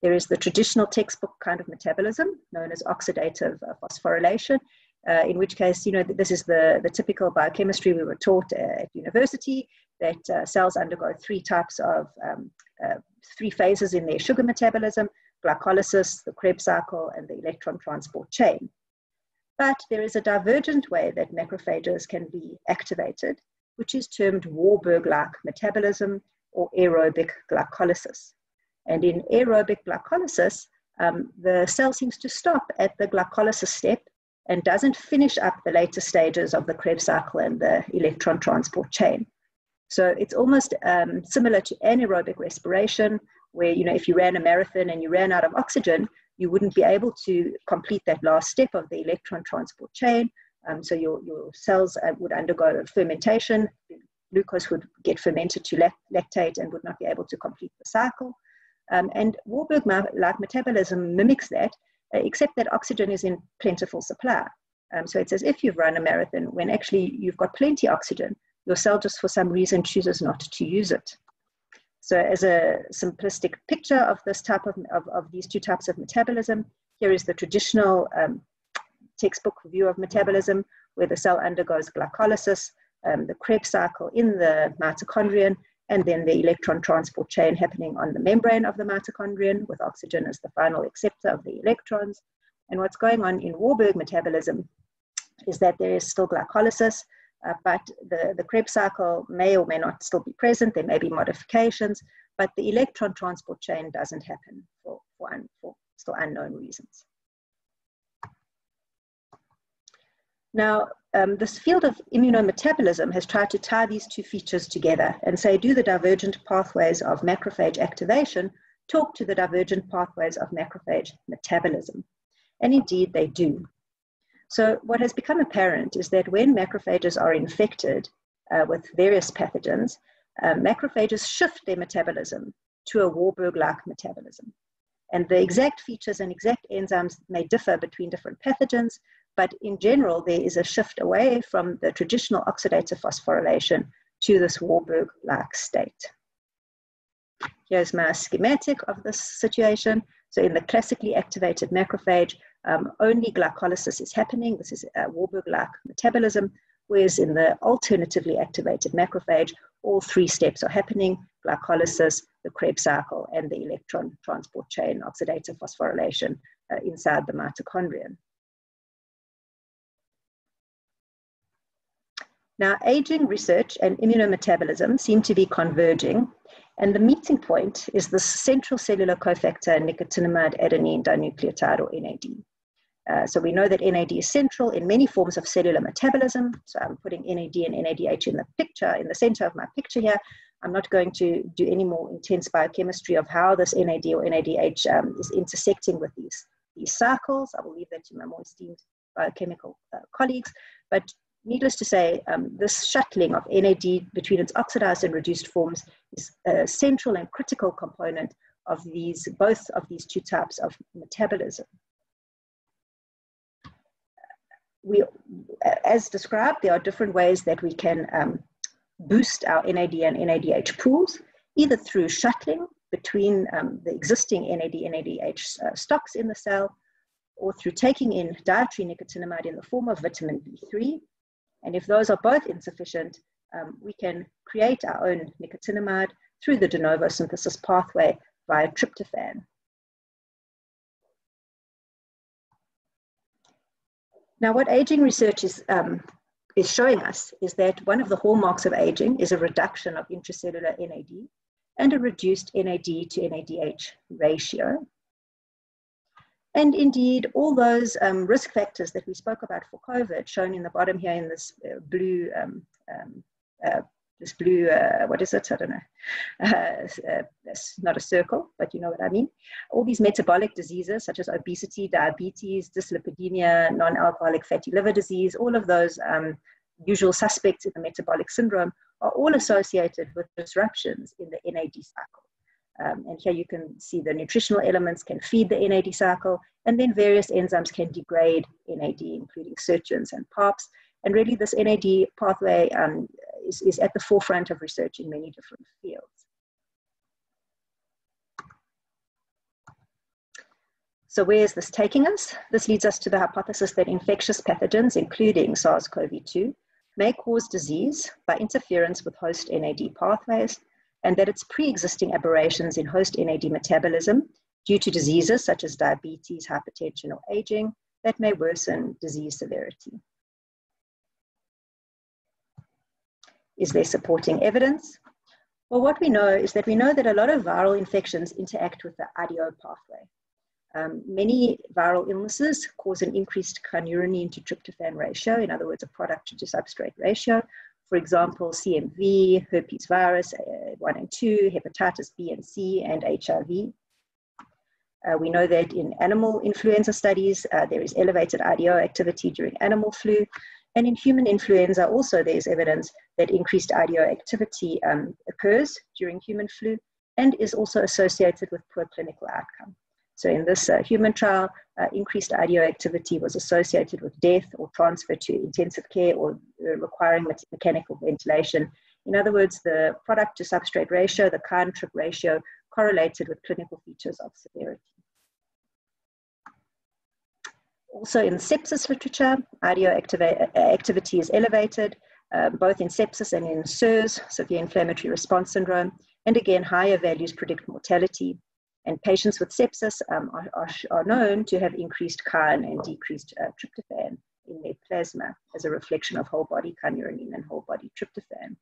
S3: There is the traditional textbook kind of metabolism known as oxidative uh, phosphorylation, uh, in which case, you know, this is the, the typical biochemistry we were taught uh, at university, that uh, cells undergo three types of, um, uh, three phases in their sugar metabolism, glycolysis, the Krebs cycle, and the electron transport chain. But there is a divergent way that macrophages can be activated, which is termed Warburg-like metabolism or aerobic glycolysis. And in aerobic glycolysis, um, the cell seems to stop at the glycolysis step and doesn't finish up the later stages of the Krebs cycle and the electron transport chain. So it's almost um, similar to anaerobic respiration, where you know if you ran a marathon and you ran out of oxygen, you wouldn't be able to complete that last step of the electron transport chain. Um, so your, your cells uh, would undergo fermentation. Glucose would get fermented to lactate and would not be able to complete the cycle. Um, and Warburg-like metabolism mimics that, uh, except that oxygen is in plentiful supply. Um, so it's as if you've run a marathon when actually you've got plenty oxygen. Your cell just for some reason chooses not to use it. So as a simplistic picture of this type of, of, of these two types of metabolism, here is the traditional um, textbook view of metabolism where the cell undergoes glycolysis, um, the Krebs cycle in the mitochondrion, and then the electron transport chain happening on the membrane of the mitochondrion with oxygen as the final acceptor of the electrons. And what's going on in Warburg metabolism is that there is still glycolysis, uh, but the, the Krebs cycle may or may not still be present. There may be modifications, but the electron transport chain doesn't happen for, for, un, for still unknown reasons. Now, um, this field of immunometabolism has tried to tie these two features together and say, do the divergent pathways of macrophage activation talk to the divergent pathways of macrophage metabolism? And indeed, they do. So, what has become apparent is that when macrophages are infected uh, with various pathogens, uh, macrophages shift their metabolism to a Warburg like metabolism. And the exact features and exact enzymes may differ between different pathogens, but in general, there is a shift away from the traditional oxidative phosphorylation to this Warburg like state. Here's my schematic of this situation. So, in the classically activated macrophage, um, only glycolysis is happening. This is a Warburg-like metabolism, whereas in the alternatively activated macrophage, all three steps are happening, glycolysis, the Krebs cycle, and the electron transport chain oxidative phosphorylation uh, inside the mitochondrion. Now, aging research and immunometabolism seem to be converging, and the meeting point is the central cellular cofactor nicotinamide adenine dinucleotide or NAD. Uh, so we know that NAD is central in many forms of cellular metabolism. So I'm putting NAD and NADH in the picture, in the center of my picture here. I'm not going to do any more intense biochemistry of how this NAD or NADH um, is intersecting with these, these cycles. I will leave that to my more esteemed biochemical uh, colleagues. But needless to say, um, this shuttling of NAD between its oxidized and reduced forms is a central and critical component of these, both of these two types of metabolism. We, as described, there are different ways that we can um, boost our NAD and NADH pools, either through shuttling between um, the existing NAD and NADH uh, stocks in the cell, or through taking in dietary nicotinamide in the form of vitamin B3. And if those are both insufficient, um, we can create our own nicotinamide through the de novo synthesis pathway via tryptophan. Now, what aging research is, um, is showing us is that one of the hallmarks of aging is a reduction of intracellular NAD and a reduced NAD to NADH ratio. And indeed, all those um, risk factors that we spoke about for COVID, shown in the bottom here in this uh, blue um, um, uh, this blue, uh, what is it? I don't know. Uh, uh, it's not a circle, but you know what I mean. All these metabolic diseases, such as obesity, diabetes, dyslipidemia, non alcoholic fatty liver disease, all of those um, usual suspects in the metabolic syndrome are all associated with disruptions in the NAD cycle. Um, and here you can see the nutritional elements can feed the NAD cycle, and then various enzymes can degrade NAD, including sirtuins and PARPs. And really, this NAD pathway um, is, is at the forefront of research in many different fields. So where is this taking us? This leads us to the hypothesis that infectious pathogens, including SARS-CoV-2, may cause disease by interference with host NAD pathways, and that its pre-existing aberrations in host NAD metabolism due to diseases such as diabetes, hypertension, or aging that may worsen disease severity. Is there supporting evidence? Well, what we know is that we know that a lot of viral infections interact with the IDO pathway. Um, many viral illnesses cause an increased kynurenine to tryptophan ratio, in other words, a product to substrate ratio. For example, CMV, herpes virus uh, 1 and 2, hepatitis B and C, and HIV. Uh, we know that in animal influenza studies, uh, there is elevated IDO activity during animal flu. And in human influenza, also there's evidence that increased IDO activity um, occurs during human flu and is also associated with poor clinical outcome. So in this uh, human trial, uh, increased IDO activity was associated with death or transfer to intensive care or requiring mechanical ventilation. In other words, the product to substrate ratio, the kind trip ratio, correlated with clinical features of severity. Also in sepsis literature, IDO activity is elevated, uh, both in sepsis and in SIRS, severe inflammatory response syndrome. And again, higher values predict mortality. And patients with sepsis um, are, are, are, known to have increased kyn and decreased uh, tryptophan in their plasma as a reflection of whole body kynurenine and whole body tryptophan.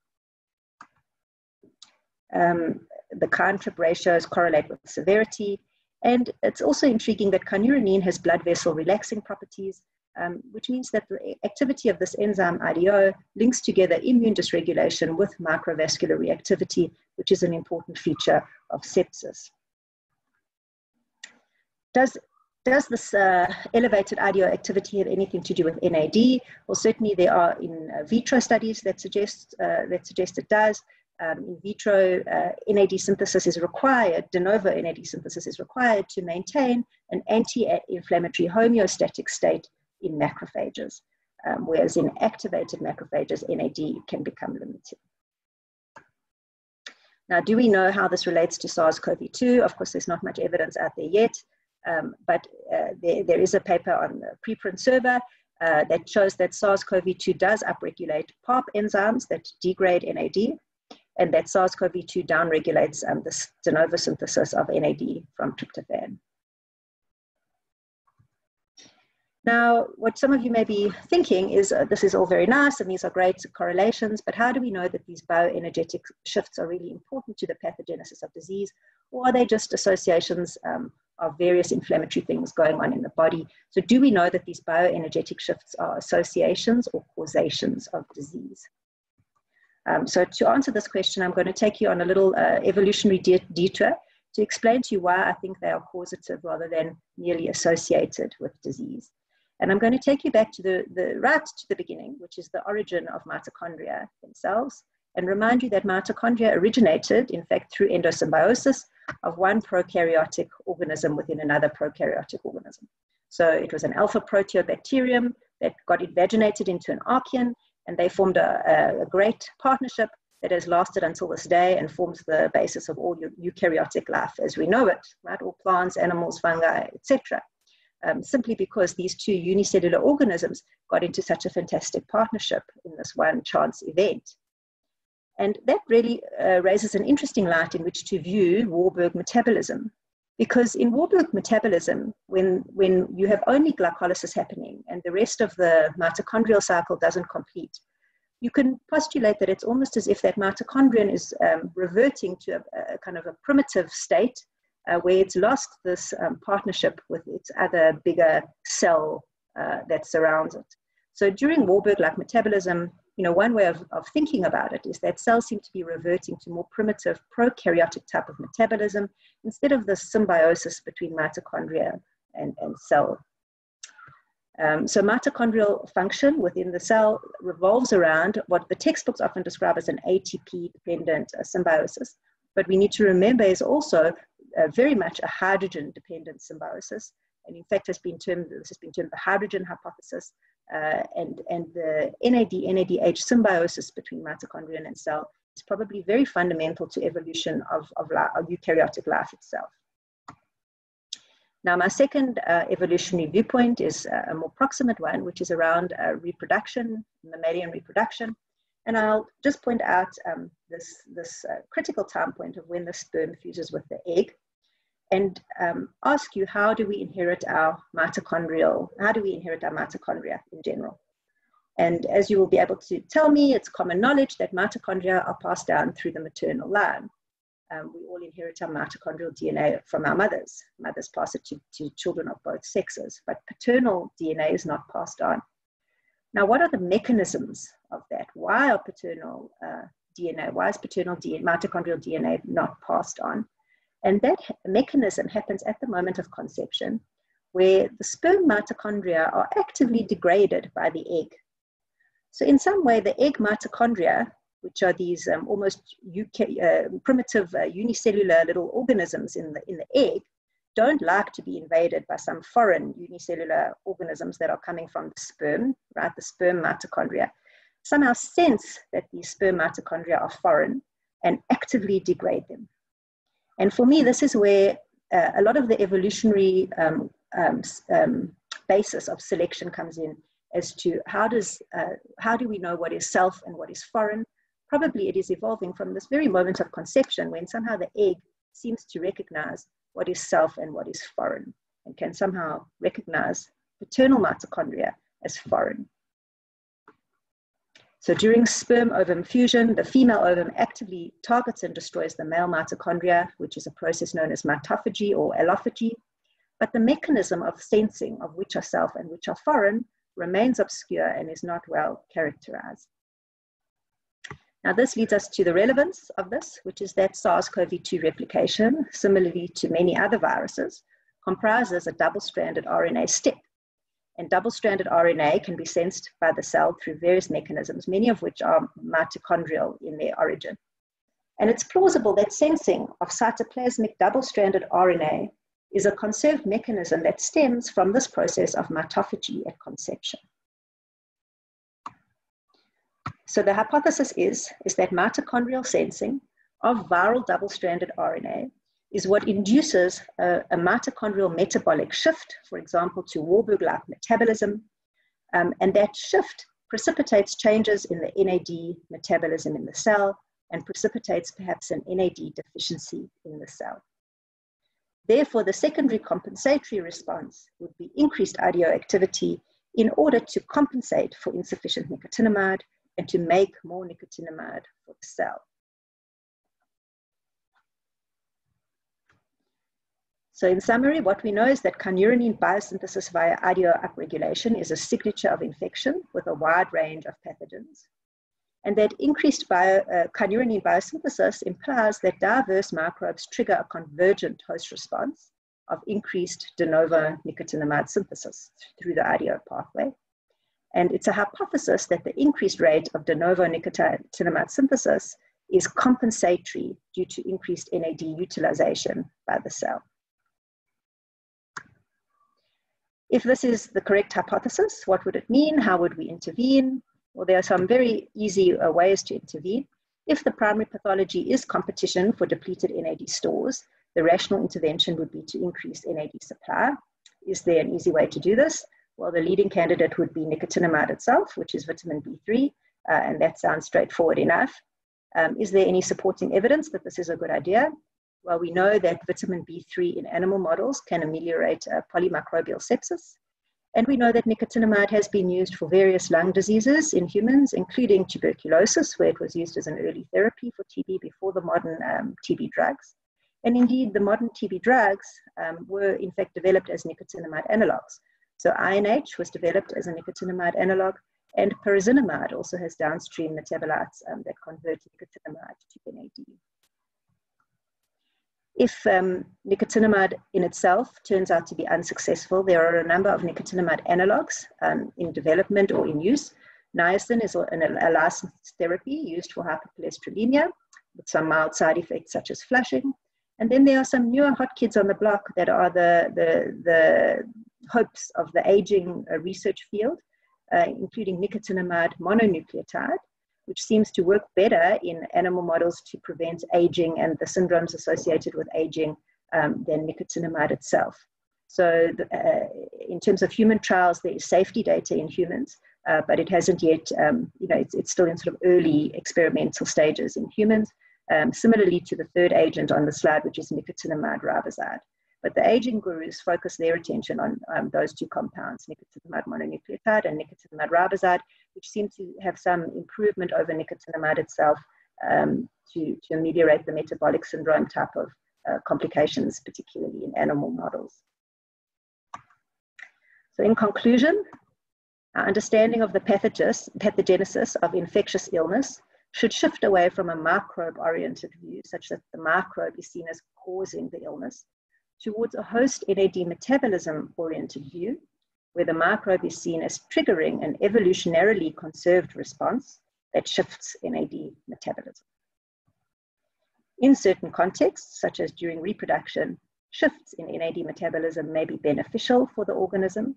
S3: Um, the kyn trip ratios correlate with severity, and it's also intriguing that kynurenine has blood vessel relaxing properties, um, which means that the activity of this enzyme IDO links together immune dysregulation with microvascular reactivity, which is an important feature of sepsis. Does, does this uh, elevated IDO activity have anything to do with NAD? Well, certainly there are in uh, vitro studies that suggest, uh, that suggest it does um, in vitro uh, NAD synthesis is required, de novo NAD synthesis is required to maintain an anti-inflammatory homeostatic state in macrophages, um, whereas in activated macrophages, NAD can become limited. Now, do we know how this relates to SARS-CoV-2? Of course, there's not much evidence out there yet, um, but uh, there, there is a paper on the preprint server uh, that shows that SARS-CoV-2 does upregulate PARP enzymes that degrade NAD, and that SARS-CoV-2 downregulates um, the de novo synthesis of NAD from tryptophan. Now, what some of you may be thinking is uh, this is all very nice and these are great correlations, but how do we know that these bioenergetic shifts are really important to the pathogenesis of disease? Or are they just associations um, of various inflammatory things going on in the body? So, do we know that these bioenergetic shifts are associations or causations of disease? Um, so to answer this question, I'm going to take you on a little uh, evolutionary de detour to explain to you why I think they are causative rather than merely associated with disease. And I'm going to take you back to the, the right to the beginning, which is the origin of mitochondria themselves, and remind you that mitochondria originated, in fact, through endosymbiosis of one prokaryotic organism within another prokaryotic organism. So it was an alpha proteobacterium that got invaginated into an archaean, and they formed a, a, great partnership that has lasted until this day and forms the basis of all eukaryotic life as we know it, right? All plants, animals, fungi, etc. Um, simply because these two unicellular organisms got into such a fantastic partnership in this one chance event. And that really uh, raises an interesting light in which to view Warburg metabolism. Because in Warburg metabolism, when, when you have only glycolysis happening and the rest of the mitochondrial cycle doesn't complete, you can postulate that it's almost as if that mitochondrion is um, reverting to a, a, kind of a primitive state uh, where it's lost this um, partnership with its other bigger cell uh, that surrounds it. So during Warburg-like metabolism, you know, one way of, of thinking about it is that cells seem to be reverting to more primitive prokaryotic type of metabolism instead of the symbiosis between mitochondria and, and cell. Um, so mitochondrial function within the cell revolves around what the textbooks often describe as an ATP-dependent uh, symbiosis. But we need to remember is also uh, very much a hydrogen-dependent symbiosis. And in fact, has been termed, this has been termed the hydrogen hypothesis, uh, and, and the NAD NADH symbiosis between mitochondrion and cell is probably very fundamental to evolution of, of, of eukaryotic life itself. Now, my second uh, evolutionary viewpoint is a more proximate one, which is around uh, reproduction, mammalian reproduction. And I'll just point out um, this, this uh, critical time point of when the sperm fuses with the egg and um, ask you how do we inherit our mitochondrial, how do we inherit our mitochondria in general? And as you will be able to tell me, it's common knowledge that mitochondria are passed down through the maternal line. Um, we all inherit our mitochondrial DNA from our mothers. Mothers pass it to, to children of both sexes, but paternal DNA is not passed on. Now, what are the mechanisms of that? Why are paternal uh, DNA, why is paternal DNA, mitochondrial DNA not passed on? And that mechanism happens at the moment of conception, where the sperm mitochondria are actively degraded by the egg. So, in some way, the egg mitochondria, which are these um, almost UK, uh, primitive uh, unicellular little organisms in the, in the egg, don't like to be invaded by some foreign unicellular organisms that are coming from the sperm, right? The sperm mitochondria. Somehow sense that these sperm mitochondria are foreign and actively degrade them. And for me, this is where uh, a lot of the evolutionary um, um, um, basis of selection comes in as to how does uh, how do we know what is self and what is foreign? Probably it is evolving from this very moment of conception when somehow the egg seems to recognize what is self and what is foreign and can somehow recognize paternal mitochondria as foreign so during sperm ovum fusion, the female ovum actively targets and destroys the male mitochondria, which is a process known as mitophagy or allophagy. But the mechanism of sensing of which are self and which are foreign remains obscure and is not well characterized. Now, this leads us to the relevance of this, which is that SARS CoV 2 replication, similarly to many other viruses, comprises a double stranded RNA step and double-stranded RNA can be sensed by the cell through various mechanisms, many of which are mitochondrial in their origin. And it's plausible that sensing of cytoplasmic double-stranded RNA is a conserved mechanism that stems from this process of mitophagy at conception. So the hypothesis is, is that mitochondrial sensing of viral double-stranded RNA is what induces a, a mitochondrial metabolic shift, for example, to Warburg-like metabolism. Um, and that shift precipitates changes in the NAD metabolism in the cell and precipitates perhaps an NAD deficiency in the cell. Therefore, the secondary compensatory response would be increased IDO activity in order to compensate for insufficient nicotinamide and to make more nicotinamide for the cell. So in summary, what we know is that kynurenine biosynthesis via IDO upregulation is a signature of infection with a wide range of pathogens. and that increased bio, uh, biosynthesis implies that diverse microbes trigger a convergent host response of increased de novo nicotinamide synthesis through the IDO pathway. And it's a hypothesis that the increased rate of de novo nicotinamide synthesis is compensatory due to increased NAD utilization by the cell. If this is the correct hypothesis, what would it mean? How would we intervene? Well, there are some very easy uh, ways to intervene. If the primary pathology is competition for depleted NAD stores, the rational intervention would be to increase NAD supply. Is there an easy way to do this? Well, the leading candidate would be nicotinamide itself, which is vitamin B3, uh, and that sounds straightforward enough. Um, is there any supporting evidence that this is a good idea? Well, we know that vitamin B3 in animal models can ameliorate uh, polymicrobial sepsis. And we know that nicotinamide has been used for various lung diseases in humans, including tuberculosis, where it was used as an early therapy for TB before the modern um, TB drugs. And indeed, the modern TB drugs um, were in fact developed as nicotinamide analogs. So INH was developed as a nicotinamide analog, and pyrazinamide also has downstream metabolites um, that convert nicotinamide to NAD. If um, nicotinamide in itself turns out to be unsuccessful, there are a number of nicotinamide analogs um, in development or in use. Niacin is an, a licensed therapy used for hypercholesterolemia with some mild side effects such as flushing. And then there are some newer hot kids on the block that are the, the, the hopes of the aging uh, research field, uh, including nicotinamide mononucleotide, which seems to work better in animal models to prevent aging and the syndromes associated with aging um, than nicotinamide itself. So, the, uh, in terms of human trials, there is safety data in humans, uh, but it hasn't yet, um, you know, it's, it's still in sort of early experimental stages in humans um, similarly to the third agent on the slide, which is nicotinamide riboside. But the aging gurus focus their attention on um, those two compounds, nicotinamide mononucleotide and nicotinamide riboside, which seem to have some improvement over nicotinamide itself um, to, to ameliorate the metabolic syndrome type of uh, complications, particularly in animal models. So in conclusion, our understanding of the pathogenesis of infectious illness should shift away from a microbe oriented view, such that the microbe is seen as causing the illness, towards a host NAD metabolism oriented view, where the microbe is seen as triggering an evolutionarily conserved response that shifts NAD metabolism. In certain contexts, such as during reproduction, shifts in NAD metabolism may be beneficial for the organism.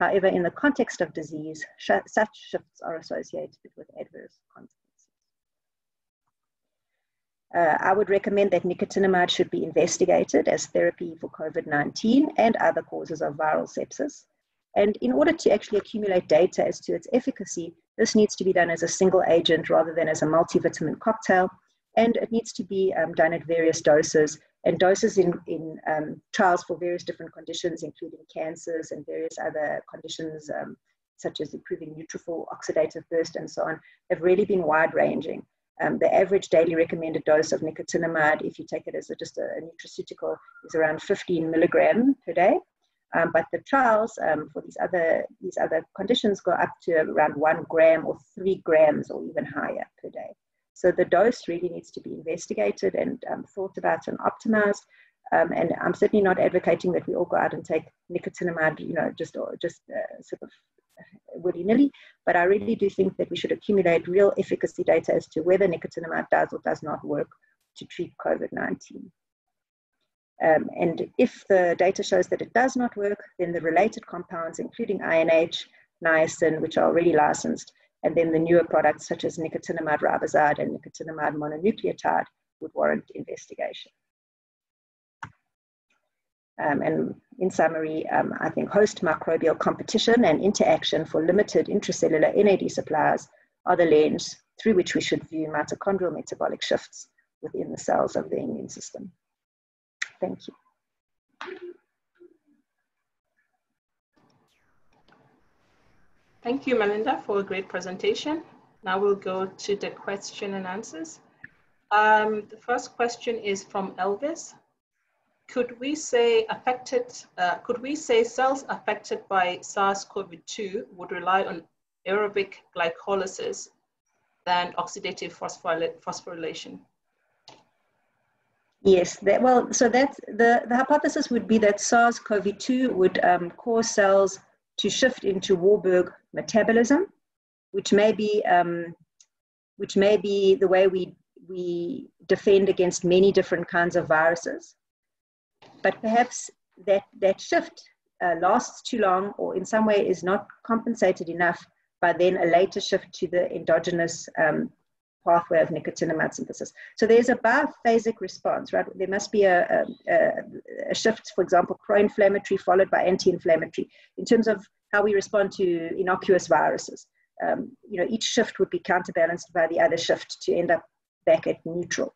S3: However, in the context of disease, sh such shifts are associated with adverse consequences. Uh, I would recommend that nicotinamide should be investigated as therapy for COVID 19 and other causes of viral sepsis. And in order to actually accumulate data as to its efficacy, this needs to be done as a single agent rather than as a multivitamin cocktail. And it needs to be um, done at various doses and doses in, in um, trials for various different conditions, including cancers and various other conditions, um, such as improving neutrophil oxidative burst and so on, have really been wide ranging. Um, the average daily recommended dose of nicotinamide, if you take it as a, just a, a, nutraceutical, is around 15 milligram per day. Um, but the trials um, for these other, these other conditions go up to around one gram or three grams or even higher per day. So the dose really needs to be investigated and um, thought about and optimized. Um, and I'm certainly not advocating that we all go out and take nicotinamide, you know, just or just uh, sort of willy-nilly, but I really do think that we should accumulate real efficacy data as to whether nicotinamide does or does not work to treat COVID-19. Um, and if the data shows that it does not work, then the related compounds, including INH, niacin, which are already licensed, and then the newer products such as nicotinamide riboside and nicotinamide mononucleotide would warrant investigation. Um, and in summary, um, I think host microbial competition and interaction for limited intracellular NAD supplies are the lens through which we should view mitochondrial metabolic shifts within the cells of the immune system. Thank you.
S1: Thank you, Melinda, for a great presentation. Now we'll go to the question and answers. Um, the first question is from Elvis could we say affected, uh, could we say cells affected by SARS-CoV-2 would rely on aerobic glycolysis than oxidative phosphorylation?
S3: Yes, that, well, so that's the, the hypothesis would be that SARS-CoV-2 would um, cause cells to shift into Warburg metabolism, which may be um, which may be the way we we defend against many different kinds of viruses. But perhaps that that shift uh, lasts too long, or in some way is not compensated enough by then a later shift to the endogenous um, pathway of nicotinamide synthesis. So there's a biphasic response, right? There must be a, a, a shift, for example, pro-inflammatory followed by anti-inflammatory in terms of how we respond to innocuous viruses. Um, you know, each shift would be counterbalanced by the other shift to end up back at neutral.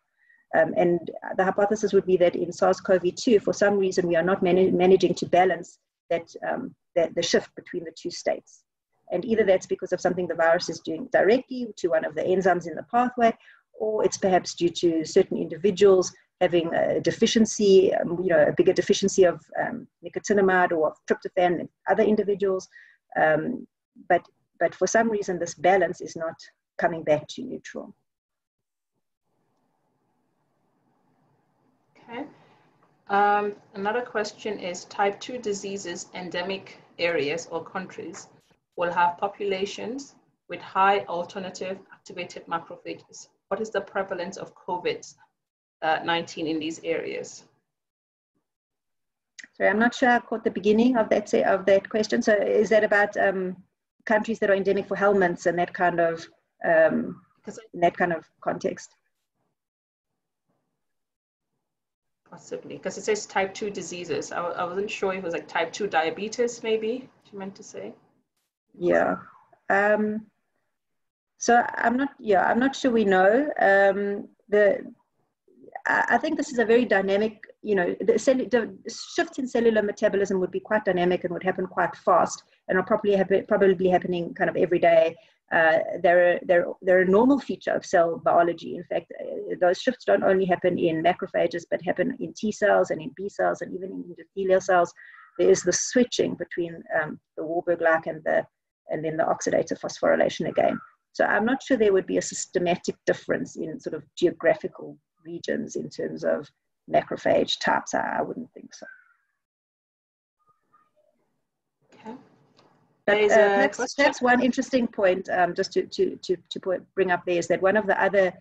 S3: Um, and the hypothesis would be that in SARS-CoV-2, for some reason, we are not man managing to balance that, um, that the shift between the two states. And either that's because of something the virus is doing directly to one of the enzymes in the pathway, or it's perhaps due to certain individuals having a deficiency, um, you know, a bigger deficiency of um, nicotinamide or of tryptophan than other individuals. Um, but, but for some reason, this balance is not coming back to neutral.
S1: Okay. Um, another question is type 2 diseases endemic areas or countries will have populations with high alternative activated macrophages. What is the prevalence of COVID-19 uh, in these areas?
S3: Sorry, I'm not sure I caught the beginning of that say of that question. So is that about um, countries that are endemic for helminths and that kind of um, in that kind of context?
S1: Possibly, because it says type 2 diseases. I, I wasn't sure if it was like type 2 diabetes, maybe, you meant to say
S3: yeah um, so i'm not yeah i'm not sure we know um, the I think this is a very dynamic, you know, the, cell, the shift in cellular metabolism would be quite dynamic and would happen quite fast and are probably, happen, probably happening kind of every day. Uh, they're, they're, they're a normal feature of cell biology. In fact, uh, those shifts don't only happen in macrophages, but happen in T cells and in B cells and even in endothelial cells. There is the switching between um, the Warburg-like and the and then the oxidative phosphorylation again. So I'm not sure there would be a systematic difference in sort of geographical regions in terms of macrophage types. I, wouldn't think so.
S1: Okay.
S3: But uh, that's, that's one interesting point um, just to, to, to, to put, bring up there is that one of the other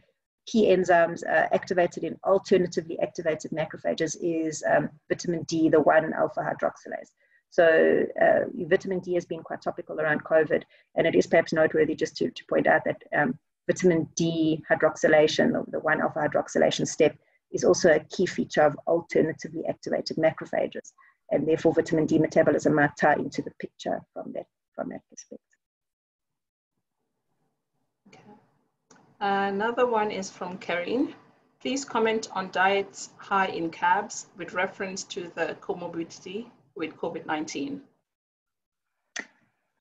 S3: key enzymes uh, activated in alternatively activated macrophages is um, vitamin D, the 1 alpha hydroxylase. So uh, vitamin D has been quite topical around COVID, and it is perhaps noteworthy just to, to point out that um, vitamin D hydroxylation, or the 1-alpha hydroxylation step, is also a key feature of alternatively activated macrophages, and therefore vitamin D metabolism might tie into the picture from that, from that perspective.
S1: Another one is from Karine. Please comment on diets high in carbs with reference to the comorbidity with COVID-19?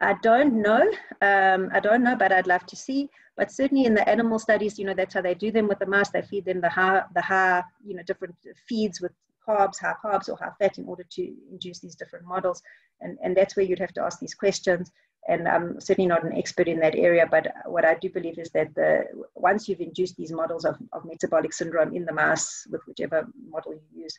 S3: I don't know. Um, I don't know, but I'd love to see. But certainly in the animal studies, you know, that's how they do them with the mice. They feed them the high, the high, you know, different feeds with carbs, high carbs or high fat in order to induce these different models. And, and that's where you'd have to ask these questions. And I'm certainly not an expert in that area, but what I do believe is that the, once you've induced these models of, of metabolic syndrome in the mouse with whichever model you use,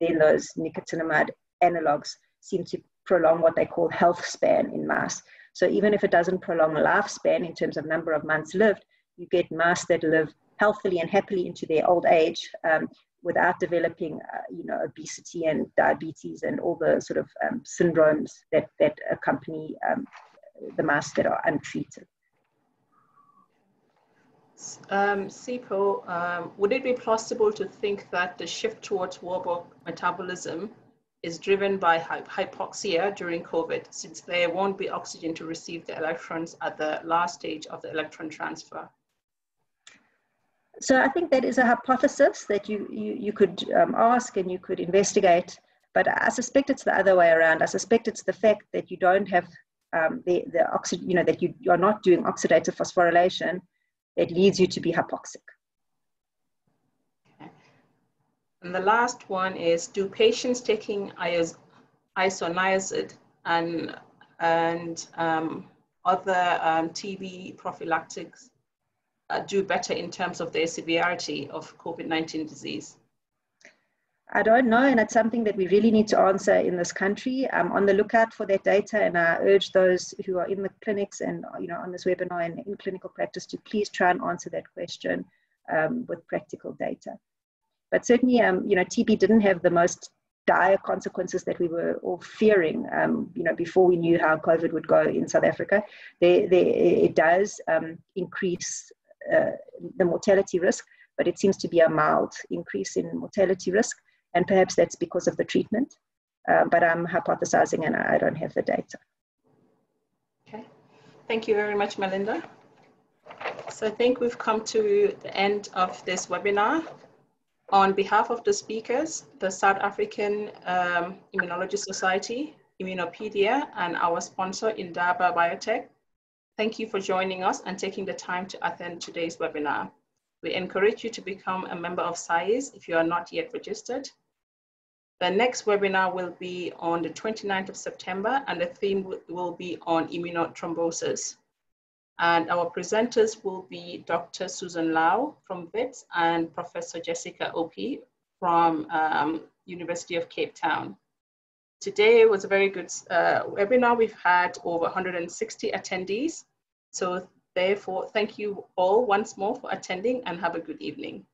S3: then those nicotinamide analogs seem to prolong what they call health span in mice. So even if it doesn't prolong lifespan in terms of number of months lived, you get mice that live healthily and happily into their old age um, without developing, uh, you know, obesity and diabetes and all the sort of um, syndromes that, that accompany um, the mice that are untreated.
S1: Um, Sipho, um, would it be possible to think that the shift towards Warburg metabolism is driven by hypoxia during COVID, since there won't be oxygen to receive the electrons at the last stage of the electron transfer.
S3: So I think that is a hypothesis that you, you, you could um, ask and you could investigate, but I suspect it's the other way around. I suspect it's the fact that you don't have um, the, the oxygen, you know, that you, you are not doing oxidative phosphorylation that leads you to be hypoxic.
S1: And the last one is, do patients taking isoniazid and, and um, other um, TB prophylactics uh, do better in terms of their severity of COVID-19 disease?
S3: I don't know, and it's something that we really need to answer in this country. I'm on the lookout for that data, and I urge those who are in the clinics and you know on this webinar and in clinical practice to please try and answer that question um, with practical data. But certainly, um, you know, TB didn't have the most dire consequences that we were all fearing, um, you know, before we knew how COVID would go in South Africa. There, there, it does um, increase uh, the mortality risk, but it seems to be a mild increase in mortality risk and perhaps that's because of the treatment. Um, but I'm hypothesizing and I don't have the data.
S1: Okay, thank you very much, Melinda. So I think we've come to the end of this webinar. On behalf of the speakers, the South African um, Immunology Society, Immunopaedia, and our sponsor, Inqaba Biotech, thank you for joining us and taking the time to attend today's webinar. We encourage you to become a member of SAIS if you are not yet registered. The next webinar will be on the 29th of September and the theme will be on immunothrombosis. And our presenters will be Dr. Susan Louw from WITS and Professor Jessica Opie from um, University of Cape Town. Today was a very good uh, webinar. We've had over 160 attendees. So therefore, thank you all once more for attending and have a good evening.